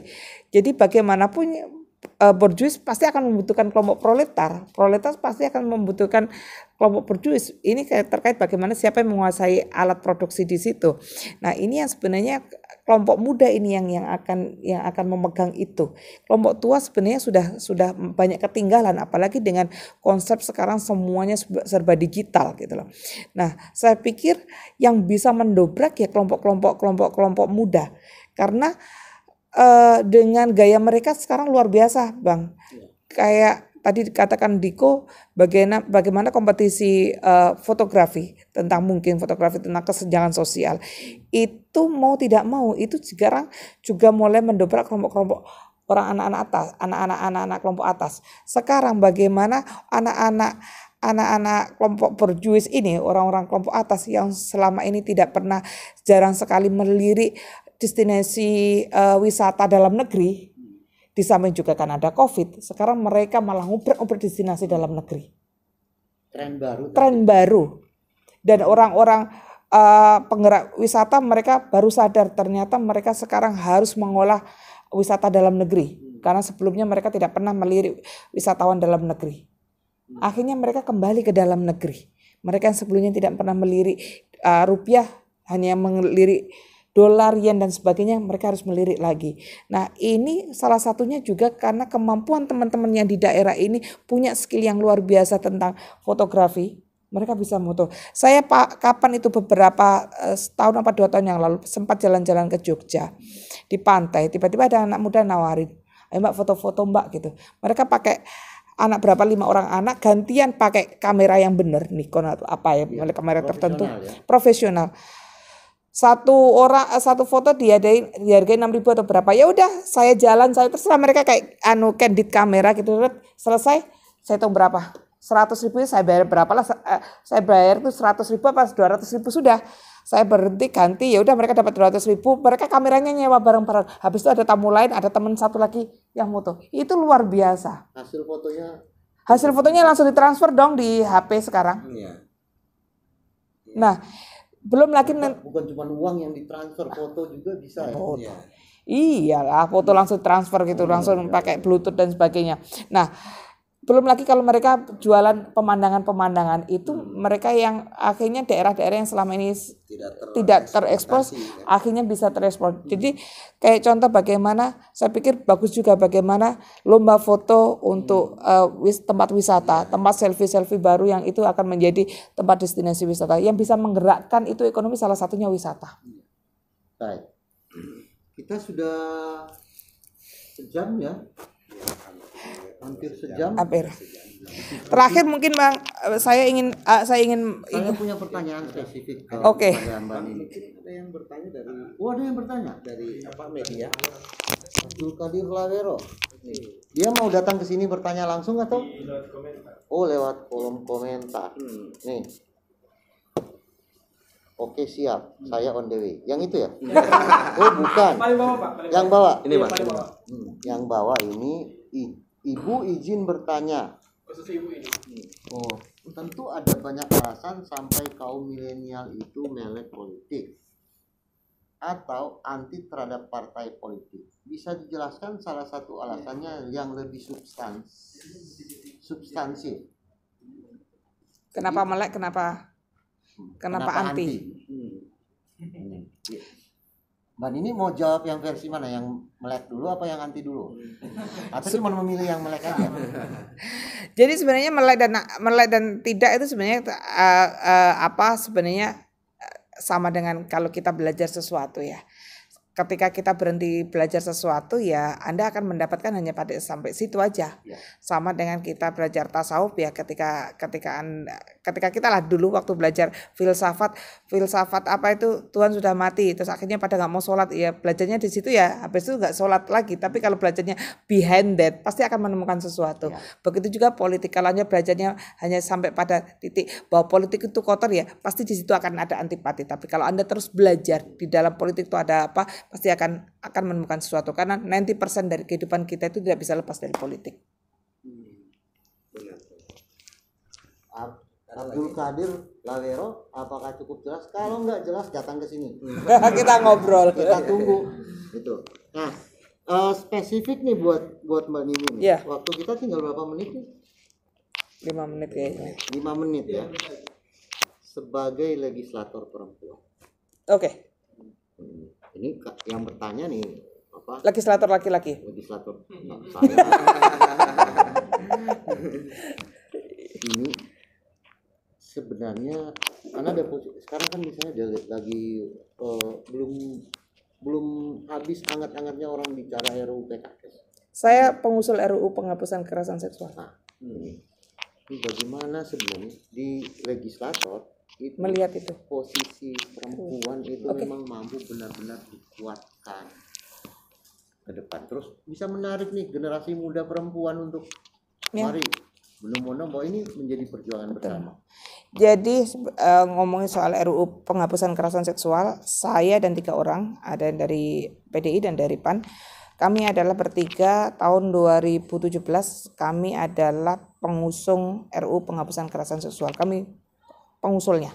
Jadi bagaimanapun uh, borjuis pasti akan membutuhkan kelompok proletar. Proletar pasti akan membutuhkan kelompok borjuis. Ini terkait bagaimana siapa yang menguasai alat produksi di situ. Nah, ini yang sebenarnya kelompok muda ini yang yang akan yang akan memegang itu. Kelompok tua sebenarnya sudah sudah banyak ketinggalan apalagi dengan konsep sekarang semuanya serba digital gitu loh. Nah, saya pikir yang bisa mendobrak ya kelompok-kelompok kelompok-kelompok muda. Karena uh, dengan gaya mereka sekarang luar biasa, Bang. Ya. Kayak tadi dikatakan Diko bagaimana bagaimana kompetisi uh, fotografi tentang mungkin fotografi tentang kesenjangan sosial itu mau tidak mau itu sekarang juga mulai mendobrak kelompok-kelompok orang anak-anak atas anak-anak anak-anak kelompok atas sekarang bagaimana anak-anak anak-anak kelompok berjuis ini orang-orang kelompok atas yang selama ini tidak pernah jarang sekali melirik destinasi uh, wisata dalam negeri, di samping juga kan ada COVID, sekarang mereka malah ngubrak-ngubrak destinasi dalam negeri. Tren baru. Tren baru. Dan orang-orang uh, penggerak wisata mereka baru sadar ternyata mereka sekarang harus mengolah wisata dalam negeri. Hmm. Karena sebelumnya mereka tidak pernah melirik wisatawan dalam negeri. Hmm. Akhirnya mereka kembali ke dalam negeri. Mereka yang sebelumnya tidak pernah melirik uh, rupiah hanya melirik dolar, yen dan sebagainya mereka harus melirik lagi. Nah, ini salah satunya juga karena kemampuan teman-teman yang di daerah ini punya skill yang luar biasa tentang fotografi. Mereka bisa moto. Saya pak kapan itu beberapa eh, tahun apa dua tahun yang lalu sempat jalan-jalan ke Jogja di pantai. Tiba-tiba ada anak muda nawarin, ayo mbak foto-foto mbak gitu. Mereka pakai anak berapa lima orang anak gantian pakai kamera yang benar Nikon atau apa ya, ya kamera tertentu ya. profesional satu orang eh, satu foto diadain dihargai enam ribu atau berapa. Ya udah saya jalan saya terserah mereka kayak anu candid kamera gitu. Selesai saya tahu berapa? seratus ribu saya bayar berapa lah. Eh, saya bayar tuh seratus ribu apa dua ratus ribu sudah. Saya berhenti ganti ya udah mereka dapat dua ratus ribu. Mereka kameranya nyewa bareng-bareng. Habis itu ada tamu lain ada teman satu lagi yang foto. Itu luar biasa. Hasil fotonya? Hasil fotonya langsung ditransfer dong di HP sekarang. Iya. nah belum lagi bukan, bukan cuma uang yang ditransfer foto juga bisa ya foto. Iya. iyalah foto langsung transfer gitu oh, langsung iya. pakai bluetooth dan sebagainya nah belum lagi kalau mereka jualan pemandangan-pemandangan itu hmm. mereka yang akhirnya daerah-daerah yang selama ini tidak, ter tidak terekspos ya. akhirnya bisa terekspos. Hmm. Jadi kayak contoh bagaimana saya pikir bagus juga bagaimana lomba foto untuk hmm. uh, wis, tempat wisata, ya. tempat selfie-selfie baru yang itu akan menjadi tempat destinasi wisata yang bisa menggerakkan itu ekonomi salah satunya wisata. Baik. Kita sudah sejam ya. Hampir sejam. hampir. Terakhir mungkin Bang eh, saya ingin eh, saya ingin Saya punya pertanyaan spesifik ke Oke. Mbak Nini. Ada yang bertanya dari Oh, ada yang bertanya. dari apa media? Abdul Kadir Lavero. Dia mau datang ke sini bertanya langsung atau? Oh, lewat kolom komentar. Nih. Oke siap, saya on the way. Yang itu ya? Oh bukan. Yang bawah. Ini Mas. Hmm, yang bawah ini i- ibu izin bertanya. Oh, tentu ada banyak alasan sampai kaum milenial itu melek politik atau anti terhadap partai politik. Bisa dijelaskan salah satu alasannya yang lebih substans substansif. kenapa melek kenapa kenapa, anti? Hmm. Mbak Nini mau jawab yang versi mana? Yang melek dulu apa yang anti dulu? Atau cuma memilih yang melek aja? Jadi sebenarnya melek dan melek dan tidak itu sebenarnya eh, eh, apa sebenarnya eh, sama dengan kalau kita belajar sesuatu ya. Ketika kita berhenti belajar sesuatu ya Anda akan mendapatkan hanya pada sampai situ aja. Ya. Sama dengan kita belajar tasawuf ya ketika ketika Anda, ketika kita lah dulu waktu belajar filsafat filsafat apa itu Tuhan sudah mati terus akhirnya pada nggak mau sholat ya belajarnya di situ ya habis itu nggak sholat lagi tapi kalau belajarnya behind that pasti akan menemukan sesuatu Ya. begitu juga politik kalau hanya belajarnya hanya sampai pada titik bahwa politik itu kotor ya pasti di situ akan ada antipati tapi kalau anda terus belajar di dalam politik itu ada apa pasti akan akan menemukan sesuatu karena 90% dari kehidupan kita itu tidak bisa lepas dari politik Ab- Abdul Kadir Lavero, apakah cukup jelas? Kalau nggak jelas datang ke sini. kita ngobrol Kita tunggu. Itu. Nah, eh, spesifik nih buat buat Mbak Nini nih. Iya. Waktu kita tinggal berapa menit nih? lima menit kayaknya 5 menit ya. Sebagai legislator perempuan. oke Hmm, Ini yang bertanya nih apa? legislator laki-laki. Legislator. Nah, saya. Ini sebenarnya karena ada sekarang kan misalnya dia lagi eh, belum belum habis hangat-hangatnya orang bicara RUU PKS. saya pengusul RUU penghapusan kekerasan seksual. Nah, ini, ini bagaimana sebenarnya di legislator itu melihat itu posisi perempuan itu Oke. memang mampu benar-benar dikuatkan ke depan. Terus bisa menarik nih generasi muda perempuan untuk Ya. mari benar-benar bahwa ini menjadi perjuangan bersama. Jadi eh, ngomongin soal RUU penghapusan kekerasan seksual, saya dan tiga orang, ada yang dari PDI dan dari PAN, kami adalah bertiga tahun 2017 kami adalah pengusung RUU penghapusan kekerasan seksual. Kami pengusulnya.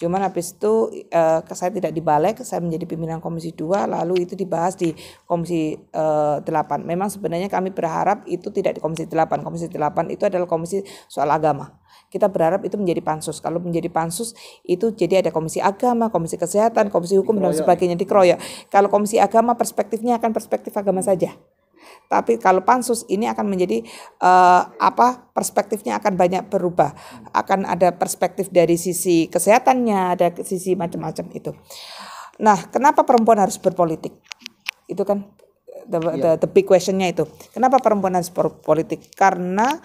Cuman habis itu eh, saya tidak dibalik, saya menjadi pimpinan Komisi 2, lalu itu dibahas di Komisi eh, 8. Memang sebenarnya kami berharap itu tidak di Komisi 8. Komisi 8 itu adalah komisi soal agama. Kita berharap itu menjadi pansus. Kalau menjadi pansus itu jadi ada komisi agama, komisi kesehatan, komisi hukum dan sebagainya dikeroyok. Kalau komisi agama perspektifnya akan perspektif agama saja. Tapi kalau pansus ini akan menjadi eh, apa perspektifnya akan banyak berubah. Akan ada perspektif dari sisi kesehatannya, ada sisi macam-macam itu. Nah, kenapa perempuan harus berpolitik? Itu kan the, the, the big questionnya itu. Kenapa perempuan harus berpolitik? Karena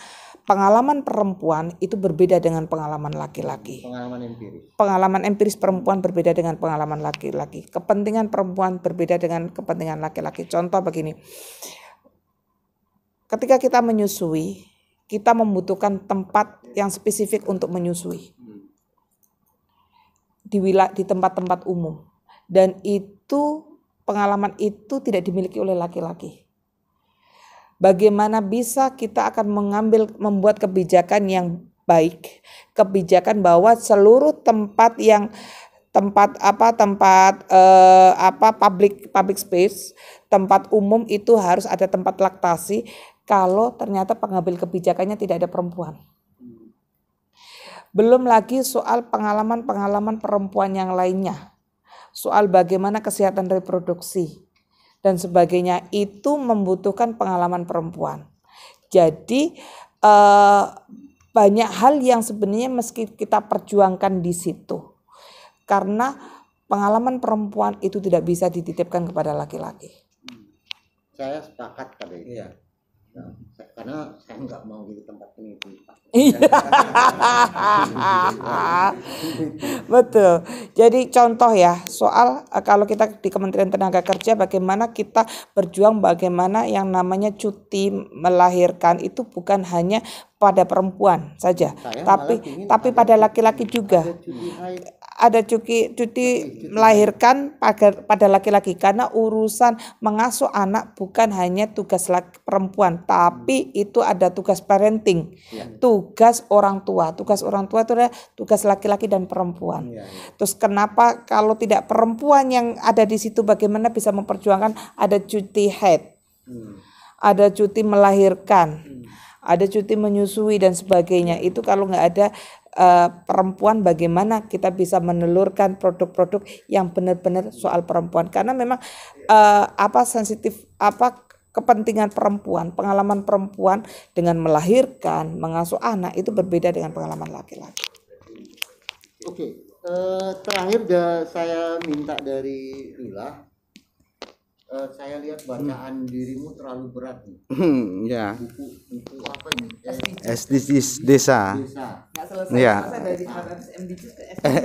pengalaman perempuan itu berbeda dengan pengalaman laki-laki Pengalaman empiris. pengalaman empiris perempuan berbeda dengan pengalaman laki-laki. Kepentingan perempuan berbeda dengan kepentingan laki-laki. Contoh begini. Ketika kita menyusui, kita membutuhkan tempat yang spesifik untuk menyusui. Di wilayah di tempat-tempat umum. Dan itu pengalaman itu tidak dimiliki oleh laki-laki. Bagaimana bisa kita akan mengambil membuat kebijakan yang baik, kebijakan bahwa seluruh tempat yang tempat apa tempat eh, apa public public space, tempat umum itu harus ada tempat laktasi kalau ternyata pengambil kebijakannya tidak ada perempuan. Belum lagi soal pengalaman-pengalaman perempuan yang lainnya. Soal bagaimana kesehatan reproduksi dan sebagainya itu membutuhkan pengalaman perempuan. Jadi eh, banyak hal yang sebenarnya meski kita perjuangkan di situ. Karena pengalaman perempuan itu tidak bisa dititipkan kepada laki-laki. Saya sepakat pada itu. Iya. Nah, karena saya nggak mau di tempat peneliti Pak. Betul. Jadi contoh ya soal eh, kalau kita di Kementerian Tenaga Kerja bagaimana kita berjuang bagaimana yang namanya cuti melahirkan itu bukan hanya pada perempuan saja, Saya tapi tapi ada pada laki-laki juga. Ada cuti cuti melahirkan pada pada laki-laki karena urusan mengasuh anak bukan hanya tugas laki, perempuan, tapi itu ada tugas parenting, tugas orang tua. Tugas orang tua itu adalah tugas laki-laki dan perempuan. Terus kenapa kalau tidak perempuan yang ada di situ bagaimana bisa memperjuangkan? Ada cuti haid, ada cuti melahirkan, ada cuti menyusui dan sebagainya. Itu kalau nggak ada eh, perempuan bagaimana kita bisa menelurkan produk-produk yang benar-benar soal perempuan? Karena memang eh, apa sensitif apa kepentingan perempuan, pengalaman perempuan dengan melahirkan, mengasuh anak itu berbeda dengan pengalaman laki-laki. Oke, eh, terakhir saya minta dari Lula. Eh, saya lihat bacaan dirimu terlalu berat nih. Hmm, ya. Buku buku apa ini? Eh, SDGs desa. desa. Iya.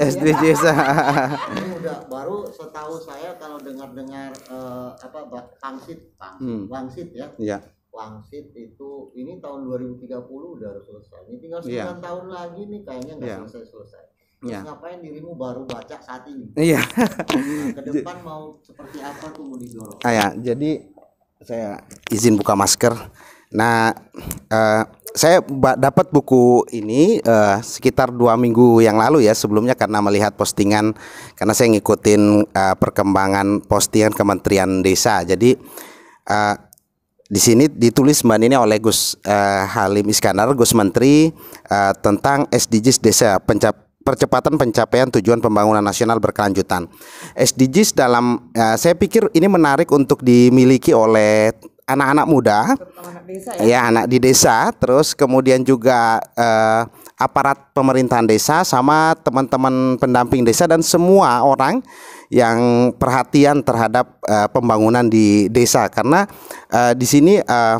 SDGs. Ini udah baru setahu saya kalau dengar-dengar eh, apa ba- pangsit, pangsit, Hmm. wangsit ya. ya. Wangsit itu ini tahun 2030 udah harus selesai. Ini tinggal 9 Iya. tahun lagi nih kayaknya nggak Iya. selesai-selesai. Terus Iya. ngapain dirimu baru baca saat ini? Iya. Nah, ke depan mau seperti apa tuh mau didorong? Ah, ya, jadi saya izin buka masker. Nah, eh, saya dapat buku ini eh, sekitar dua minggu yang lalu ya sebelumnya karena melihat postingan karena saya ngikutin eh, perkembangan postingan Kementerian Desa. Jadi eh, di sini ditulis mbak Nini oleh Gus eh, Halim Iskandar, Gus Menteri eh, tentang SDGs Desa pencap percepatan pencapaian tujuan pembangunan nasional berkelanjutan. SDGs dalam eh, saya pikir ini menarik untuk dimiliki oleh anak-anak muda. Ya. Anak di desa terus kemudian juga eh, aparat pemerintahan desa sama teman-teman pendamping desa dan semua orang yang perhatian terhadap eh, pembangunan di desa. Karena eh, di sini eh,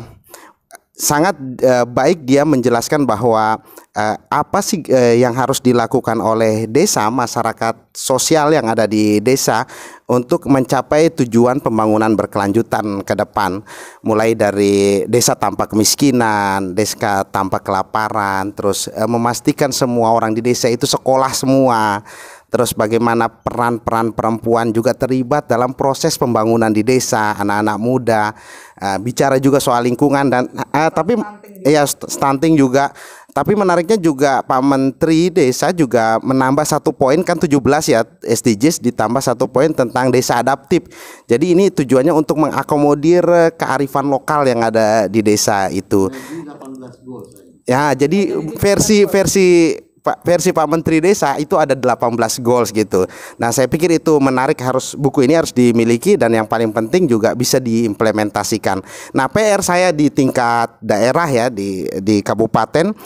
sangat eh, baik dia menjelaskan bahwa eh, apa sih eh, yang harus dilakukan oleh desa masyarakat sosial yang ada di desa untuk mencapai tujuan pembangunan berkelanjutan ke depan mulai dari desa tanpa kemiskinan, desa tanpa kelaparan, terus memastikan semua orang di desa itu sekolah semua. Terus bagaimana peran-peran perempuan juga terlibat dalam proses pembangunan di desa, anak-anak muda, eh, bicara juga soal lingkungan dan eh, tapi ya st- stunting juga. Tapi menariknya juga Pak Menteri Desa juga menambah satu poin kan 17 ya SDGs ditambah satu poin tentang desa adaptif. Jadi ini tujuannya untuk mengakomodir kearifan lokal yang ada di desa itu. Jadi 18 goals. saya. Ya, jadi versi versi Pak versi Pak Menteri Desa itu ada 18 goals gitu. Nah, saya pikir itu menarik harus buku ini harus dimiliki dan yang paling penting juga bisa diimplementasikan. Nah, PR saya di tingkat daerah ya di di kabupaten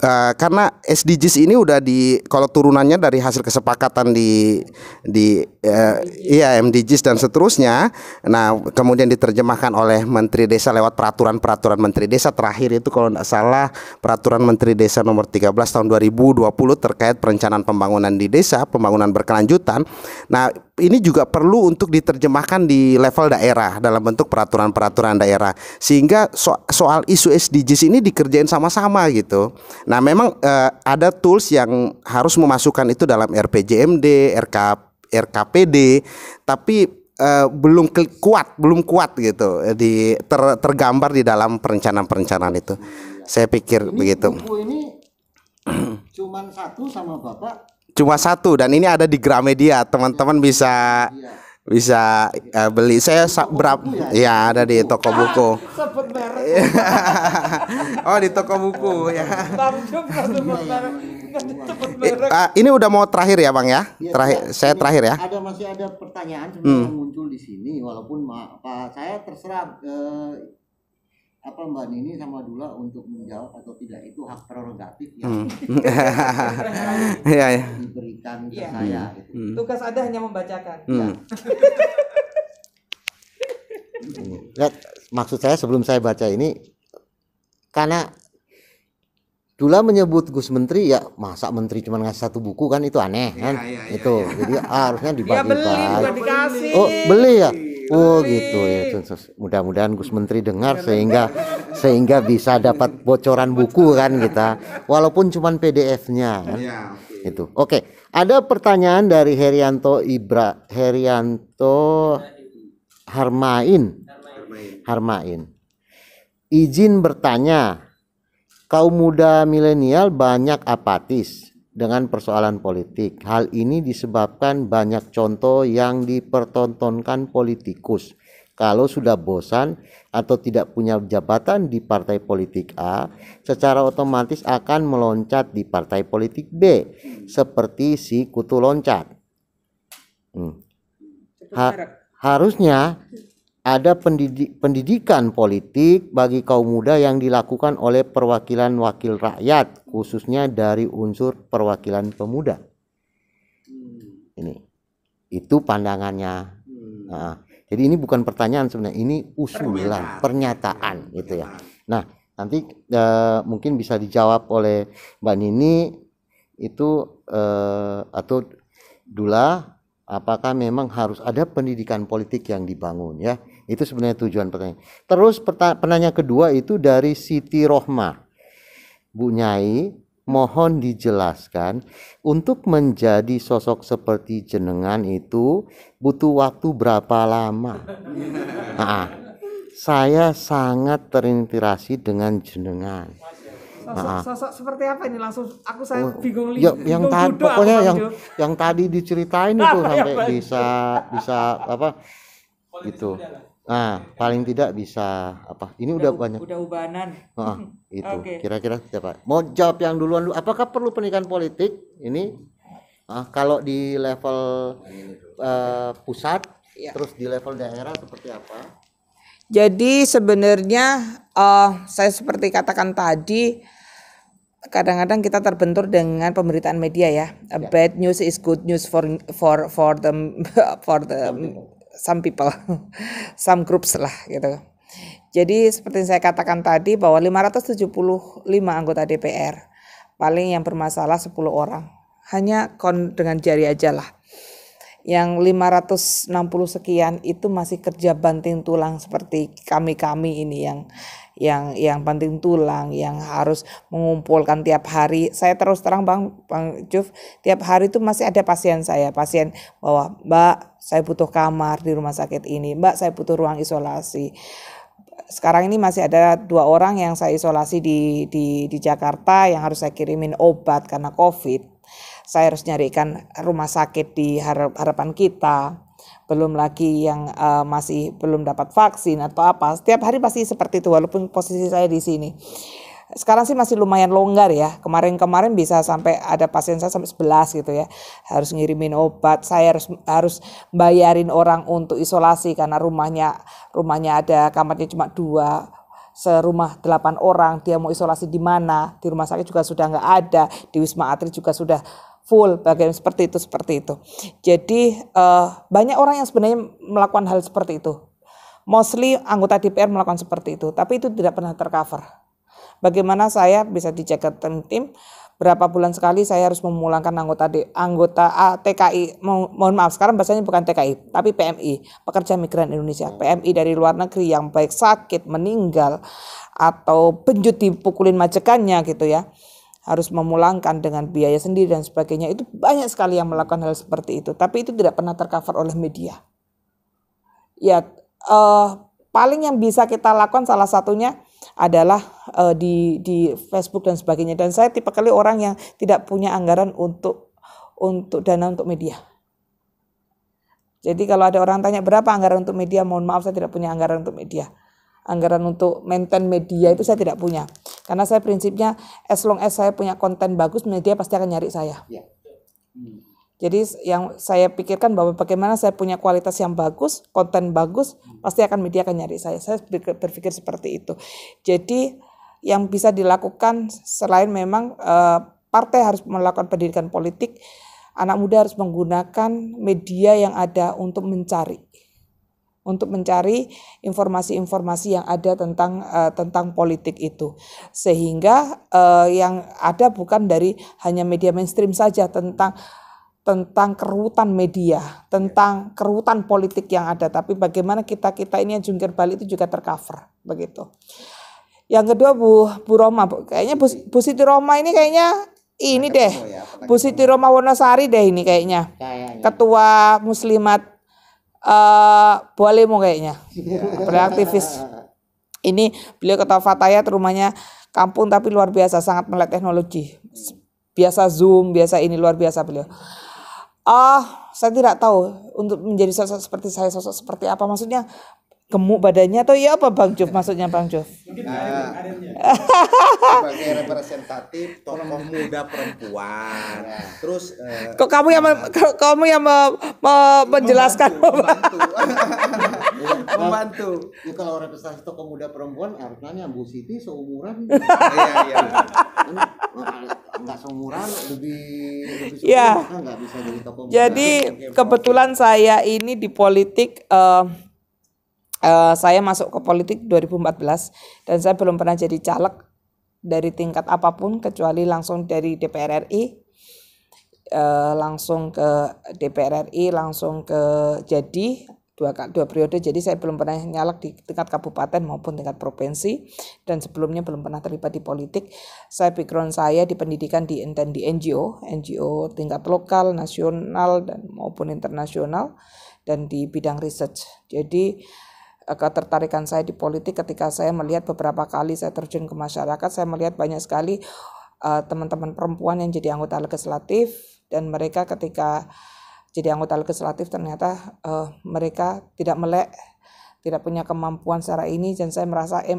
eh, karena SDGs ini udah di kalau turunannya dari hasil kesepakatan di di eh, iya MDGs dan seterusnya. Nah, kemudian diterjemahkan oleh Menteri Desa lewat peraturan-peraturan Menteri Desa terakhir itu kalau tidak salah peraturan Menteri Desa nomor 13 tahun 2020 terkait perencanaan pembangunan di desa, pembangunan berkelanjutan. Nah, ini juga perlu untuk diterjemahkan di level daerah dalam bentuk peraturan-peraturan daerah sehingga so- soal isu SDGs ini dikerjain sama-sama gitu. Nah, memang eh, ada tools yang harus memasukkan itu dalam RPJMD, RK RKPD, tapi eh, belum ke- kuat, belum kuat gitu eh, di ter- tergambar di dalam perencanaan-perencanaan itu. Saya pikir Ini begitu. buku ini cuman satu sama Bapak. Cuma satu dan ini ada di Gramedia. Teman-teman bisa Iya. bisa eh, beli. Saya sa- berapa? Ya ada di toko buku. Sebut merek. oh di toko buku ya. Ah, ini udah mau terakhir ya bang ya? Iya, Terakhir, iya. saya terakhir ya. Ada masih ada pertanyaan Hmm. yang muncul di sini walaupun Pak saya terserah eh, apa Mbak Nini sama Dula untuk menjawab atau tidak itu hak prerogatif yang Hmm. Iya ya. diberikan ke Iya. saya gitu. Hmm. Tugas Anda hanya membacakan. Hmm. Ya, maksud saya sebelum saya baca ini karena Dula menyebut Gus Menteri ya masa Menteri cuma ngasih satu buku kan itu aneh kan itu jadi harusnya Dia Ya, beli dibagikan bukan dikasih. oh beli ya oh gitu ya. Mudah-mudahan Gus Menteri dengar sehingga sehingga bisa dapat bocoran buku kan kita. Walaupun cuma PDF-nya kan. Itu. Oke ada pertanyaan dari Herianto Ibra Herianto Harmain. Harmain. Izin bertanya kaum muda milenial banyak apatis dengan persoalan politik. Hal ini disebabkan banyak contoh yang dipertontonkan politikus. Kalau sudah bosan atau tidak punya jabatan di partai politik A, secara otomatis akan meloncat di partai politik B, seperti si kutu loncat. Hmm. Ha- harusnya ada pendidi- pendidikan politik bagi kaum muda yang dilakukan oleh perwakilan wakil rakyat, khususnya dari unsur perwakilan pemuda. Ini, itu pandangannya. Nah, jadi ini bukan pertanyaan sebenarnya, ini usulan, pernyataan, gitu ya. Nah, nanti eh, mungkin bisa dijawab oleh Mbak Nini itu eh, atau Dula apakah memang harus ada pendidikan politik yang dibangun ya itu sebenarnya tujuan pertanyaan. Terus penanya kedua itu dari Siti Rohmah. Bu Nyai mohon dijelaskan untuk menjadi sosok seperti jenengan itu butuh waktu berapa lama? Nah, saya sangat terinspirasi dengan jenengan. Sosok, sosok seperti apa ini? Langsung aku saya bingung li- Ya, yang bingung tadi pokoknya yang Jo. yang tadi diceritain itu ya, sampai Bang? bisa bisa apa? Gitu. Nah, paling tidak bisa apa? Ini udah, banyak. udah ubanan. Heeh, itu kira-kira siapa? Mau jawab yang duluan dulu. Apakah perlu pendidikan politik? Ini ah, kalau di level eh, pusat, Ya. terus di level daerah seperti apa? Jadi sebenarnya eh, saya seperti katakan tadi kadang-kadang kita terbentur dengan pemberitaan media ya. A Bad news is good news for for for the for the some people, some groups lah gitu. Jadi seperti saya katakan tadi bahwa 575 anggota DPR paling yang bermasalah 10 orang. Hanya kon dengan jari aja lah yang 560 sekian itu masih kerja banting tulang seperti kami-kami ini yang yang yang banting tulang yang harus mengumpulkan tiap hari saya terus terang Bang Bang Juf tiap hari itu masih ada pasien saya pasien bahwa Mbak saya butuh kamar di rumah sakit ini Mbak saya butuh ruang isolasi sekarang ini masih ada dua orang yang saya isolasi di di di Jakarta yang harus saya kirimin obat karena COVID. Saya harus nyarikan rumah sakit di harap- harapan kita. Belum lagi yang eh, masih belum dapat vaksin atau apa. Setiap hari pasti seperti itu walaupun posisi saya di sini. Sekarang sih masih lumayan longgar ya. Kemarin-kemarin bisa sampai ada pasien saya sampai 11 gitu ya. Harus ngirimin obat, saya harus harus bayarin orang untuk isolasi karena rumahnya rumahnya ada kamarnya cuma dua. Serumah delapan orang dia mau isolasi di mana? Di rumah sakit juga sudah nggak ada. Di wisma atlet juga sudah full bagian seperti itu seperti itu. Jadi eh, banyak orang yang sebenarnya melakukan hal seperti itu. Mostly anggota DPR melakukan seperti itu tapi itu tidak pernah tercover bagaimana saya bisa dijaga tim-tim berapa bulan sekali saya harus memulangkan anggota di, anggota ah, TKI Mo- mohon maaf sekarang bahasanya bukan TKI tapi PMI pekerja migran Indonesia. PMI dari luar negeri yang baik sakit meninggal atau penjut dipukulin majikannya gitu ya harus memulangkan dengan biaya sendiri dan sebagainya. Itu banyak sekali yang melakukan hal seperti itu tapi itu tidak pernah tercover oleh media. Ya eh, paling yang bisa kita lakukan salah satunya adalah eh, di di Facebook dan sebagainya dan saya tipe kali orang yang tidak punya anggaran untuk untuk dana untuk media. Jadi kalau ada orang tanya berapa anggaran untuk media, mohon maaf saya tidak punya anggaran untuk media. Anggaran untuk maintain media itu saya tidak punya. Karena saya prinsipnya as long as saya punya konten bagus, media pasti akan nyari saya. Jadi yang saya pikirkan bahwa bagaimana saya punya kualitas yang bagus, konten bagus, pasti akan media akan nyari saya. Saya berpikir, seperti itu. Jadi yang bisa dilakukan selain memang eh, partai harus melakukan pendidikan politik, anak muda harus menggunakan media yang ada untuk mencari, untuk mencari informasi-informasi yang ada tentang uh, tentang politik itu sehingga uh, yang ada bukan dari hanya media mainstream saja tentang tentang kerutan media, tentang kerutan politik yang ada, tapi bagaimana kita kita ini yang jungkir balik itu juga tercover begitu. Yang kedua Bu Bu Roma, kayaknya Bu, Bu Siti Roma ini kayaknya ini deh, Bu Siti Roma Wonosari deh ini kayaknya, ketua Muslimat uh, Bolemo kayaknya, beliau aktivis. Ini beliau ketua Fatayat rumahnya kampung tapi luar biasa, sangat melek teknologi, biasa Zoom, biasa ini luar biasa beliau. Ah, saya tidak tahu untuk menjadi sosok seperti saya sosok seperti apa. Maksudnya gemuk badannya atau ya apa Bang Juf maksudnya Bang Juf? Nah, sebagai representatif tokoh muda perempuan. Terus uh, kok kamu yang me, kamu yang me, me, menjelaskan membantu. membantu. Ya, kalau representasi tokoh muda perempuan artinya Bu Siti seumuran. Iya iya. Enggak seumuran lebih lebih ya. enggak bisa jadi tokoh muda. Jadi kebetulan saya ini di politik uh, uh, saya masuk ke politik 2014 dan saya belum pernah jadi caleg dari tingkat apa pun kecuali langsung dari DPR RI uh, langsung ke DPR RI langsung ke jadi dua dua periode. Jadi saya belum pernah nyalek di tingkat kabupaten maupun tingkat provinsi dan sebelumnya belum pernah terlibat di politik. Saya background saya di pendidikan di dan di NGO NGO tingkat lokal nasional dan maupun internasional dan di bidang research. Jadi ketertarikan saya di politik ketika saya melihat beberapa kali saya terjun ke masyarakat saya melihat banyak sekali uh, teman-teman perempuan yang jadi anggota legislatif dan mereka ketika jadi anggota legislatif ternyata uh, mereka tidak melek tidak punya kemampuan secara ini dan saya merasa eh,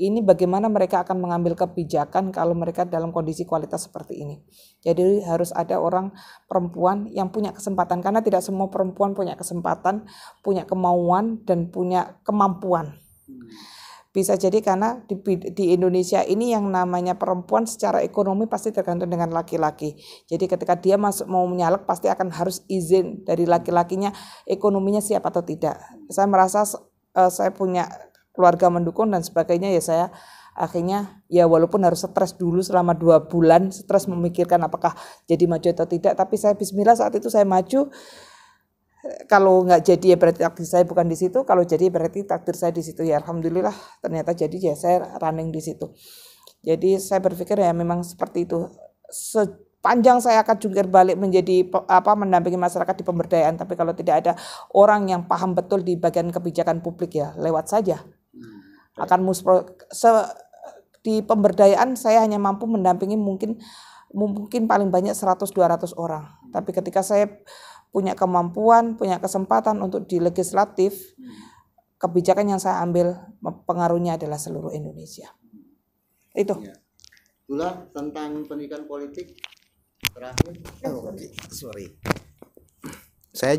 ini bagaimana mereka akan mengambil kebijakan kalau mereka dalam kondisi kualitas seperti ini. Jadi harus ada orang perempuan yang punya kesempatan karena tidak semua perempuan punya kesempatan, punya kemauan dan punya kemampuan. Bisa jadi karena di, di Indonesia ini yang namanya perempuan secara ekonomi pasti tergantung dengan laki-laki. Jadi ketika dia masuk mau menyalek pasti akan harus izin dari laki-lakinya ekonominya siap atau tidak. Saya merasa uh, saya punya keluarga mendukung dan sebagainya ya saya akhirnya ya walaupun harus stres dulu selama dua bulan stres memikirkan apakah jadi maju atau tidak tapi saya Bismillah saat itu saya maju. Kalau nggak jadi ya berarti takdir saya bukan di situ. Kalau jadi berarti takdir saya di situ. Ya alhamdulillah ternyata jadi ya saya running di situ. Jadi saya berpikir ya memang seperti itu. Sepanjang saya akan jungkir balik menjadi apa mendampingi masyarakat di pemberdayaan tapi kalau tidak ada orang yang paham betul di bagian kebijakan publik ya lewat saja akan muspro se, di pemberdayaan saya hanya mampu mendampingi mungkin mungkin paling banyak 100 200 orang. Tapi ketika saya punya kemampuan, punya kesempatan untuk di legislatif, kebijakan yang saya ambil pengaruhnya adalah seluruh Indonesia. Itu. Ya. Itulah tentang pendidikan politik terakhir. Oh, sorry. Saya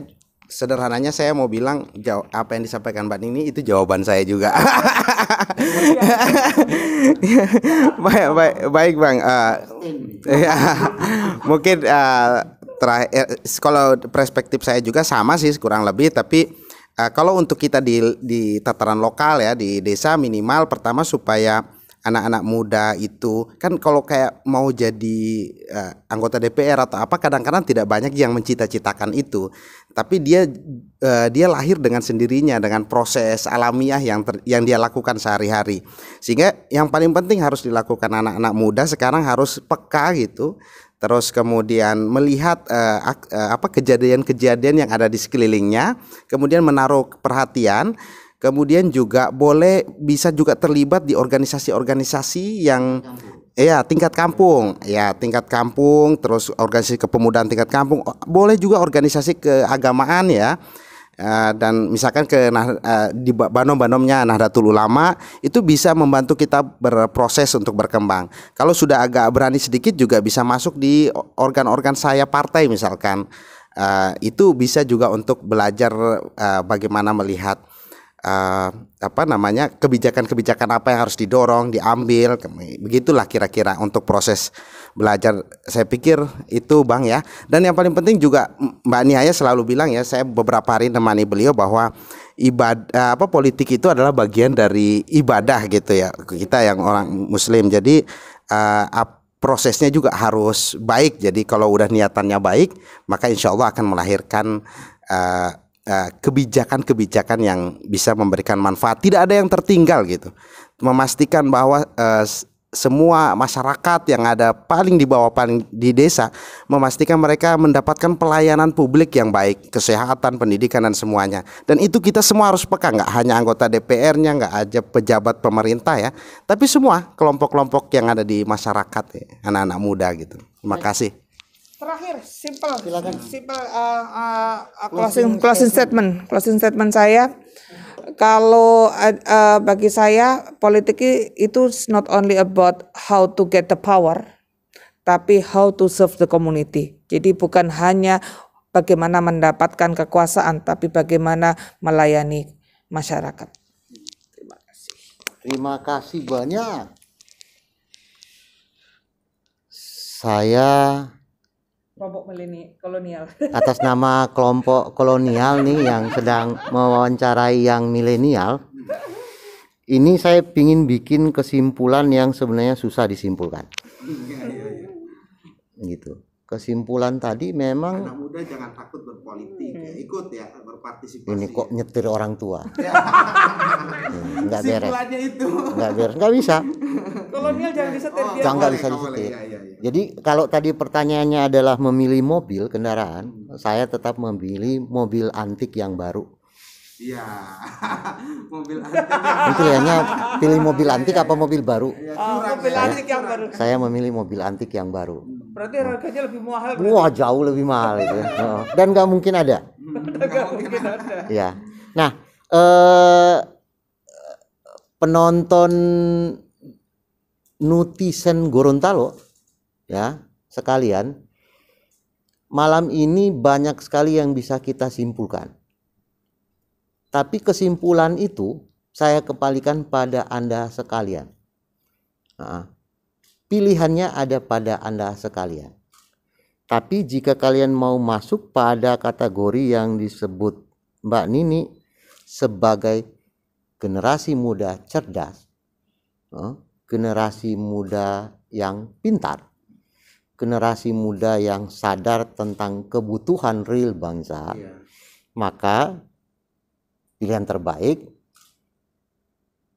sederhananya saya mau bilang jawab apa yang disampaikan Mbak Nini itu jawaban saya juga. baik, baik, baik Bang. Uh, ya, mungkin uh, terakhir kalau perspektif saya juga sama sih kurang lebih tapi uh, kalau untuk kita di di tataran lokal ya di desa minimal pertama supaya anak-anak muda itu kan kalau kayak mau jadi uh, anggota DPR atau apa kadang-kadang tidak banyak yang mencita-citakan itu tapi dia uh, dia lahir dengan sendirinya dengan proses alamiah yang ter, yang dia lakukan sehari-hari. Sehingga yang paling penting harus dilakukan anak-anak muda sekarang harus peka gitu. Terus kemudian melihat uh, uh, apa kejadian-kejadian yang ada di sekelilingnya kemudian menaruh perhatian Kemudian juga boleh bisa juga terlibat di organisasi-organisasi yang ya tingkat kampung, ya tingkat kampung, terus organisasi kepemudaan tingkat kampung, boleh juga organisasi keagamaan ya. Uh, dan misalkan ke nah, uh, di banom-banomnya Nahdlatul Ulama itu bisa membantu kita berproses untuk berkembang. Kalau sudah agak berani sedikit juga bisa masuk di organ-organ saya partai misalkan. Uh, itu bisa juga untuk belajar uh, bagaimana melihat uh, apa namanya kebijakan-kebijakan apa yang harus didorong, diambil, begitulah kira-kira untuk proses belajar. Saya pikir itu bang ya. Dan yang paling penting juga Mbak Niaya selalu bilang ya, saya beberapa hari temani beliau bahwa ibadah apa politik itu adalah bagian dari ibadah gitu ya kita yang orang muslim jadi eh, ap- prosesnya juga harus baik jadi kalau udah niatannya baik maka insya Allah akan melahirkan eh, eh, kebijakan-kebijakan yang bisa memberikan manfaat. Tidak ada yang tertinggal gitu. Memastikan bahwa s- semua masyarakat yang ada paling di bawah paling di desa memastikan mereka mendapatkan pelayanan publik yang baik kesehatan pendidikan dan semuanya. Dan itu kita semua harus peka. Nggak hanya anggota DPR-nya nggak aja pejabat pemerintah ya. Tapi semua kelompok-kelompok yang ada di masyarakat ya, anak-anak muda gitu. Terima kasih Terakhir, simple, simple uh, uh, uh, closing closing statement, closing statement saya. Kalau uh, uh, bagi saya politik itu not only about how to get the power, tapi how to serve the community. Jadi bukan hanya bagaimana mendapatkan kekuasaan, tapi bagaimana melayani masyarakat. Terima kasih banyak. Saya Kelompok kolonial. atas nama kelompok kolonial nih yang sedang mewawancarai yang milenial. Ini saya ingin bikin kesimpulan yang sebenarnya susah disimpulkan. Gitu. Kesimpulan tadi memang Anak muda jangan takut berpolitik ya. Ikut ya berpartisipasi. ini kok nyetir orang tua. Hmm, Nggak beres. Kesimpulannya itu. Nggak beres. Nggak bisa. kolonial jangan disetir dia. Jangan nggak bisa disetir. Iya, iya, iya. Jadi kalau tadi pertanyaannya adalah memilih mobil kendaraan, saya tetap memilih mobil antik yang baru. Iya. Mobil antik Ini pilihannya pilih mobil antik apa mobil baru? ya, curang mobil ya. antik yang baru. Saya memilih mobil antik yang baru. Berarti harganya lebih mahal. Wah jauh lebih mahal itu. Oh, Dan nggak mungkin ada. Nggak mungkin ada. Ya. Nah, eh, penonton nutizen Gorontalo ya sekalian malam ini banyak sekali yang bisa kita simpulkan. Tapi kesimpulan itu saya kembalikan pada Anda sekalian. Nah, pilihannya ada pada Anda sekalian. Tapi jika kalian mau masuk pada kategori yang disebut Mbak Nini sebagai generasi muda cerdas, eh, generasi muda yang pintar, generasi muda yang sadar tentang kebutuhan real bangsa, Iya. maka pilihan terbaik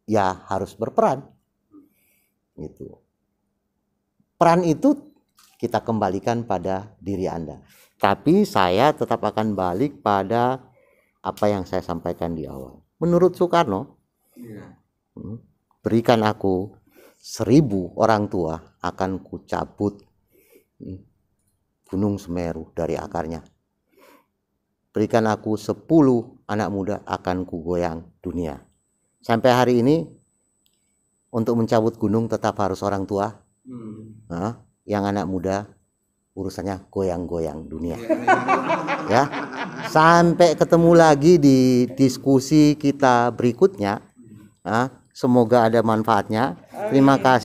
ya harus berperan. Gitu. Peran itu kita kembalikan pada diri Anda. Tapi saya tetap akan balik pada apa yang saya sampaikan di awal. Menurut Soekarno, Iya. hmm, berikan aku seribu orang tua akan kucabut hmm, gunung Semeru dari akarnya. Berikan aku sepuluh anak muda akan kugoyang dunia. Sampai hari ini untuk mencabut gunung tetap harus orang tua. Hmm. Nah, yang anak muda urusannya goyang-goyang dunia. Iya. Ya. Sampai ketemu lagi di diskusi kita berikutnya. Nah, semoga ada manfaatnya. Terima kasih.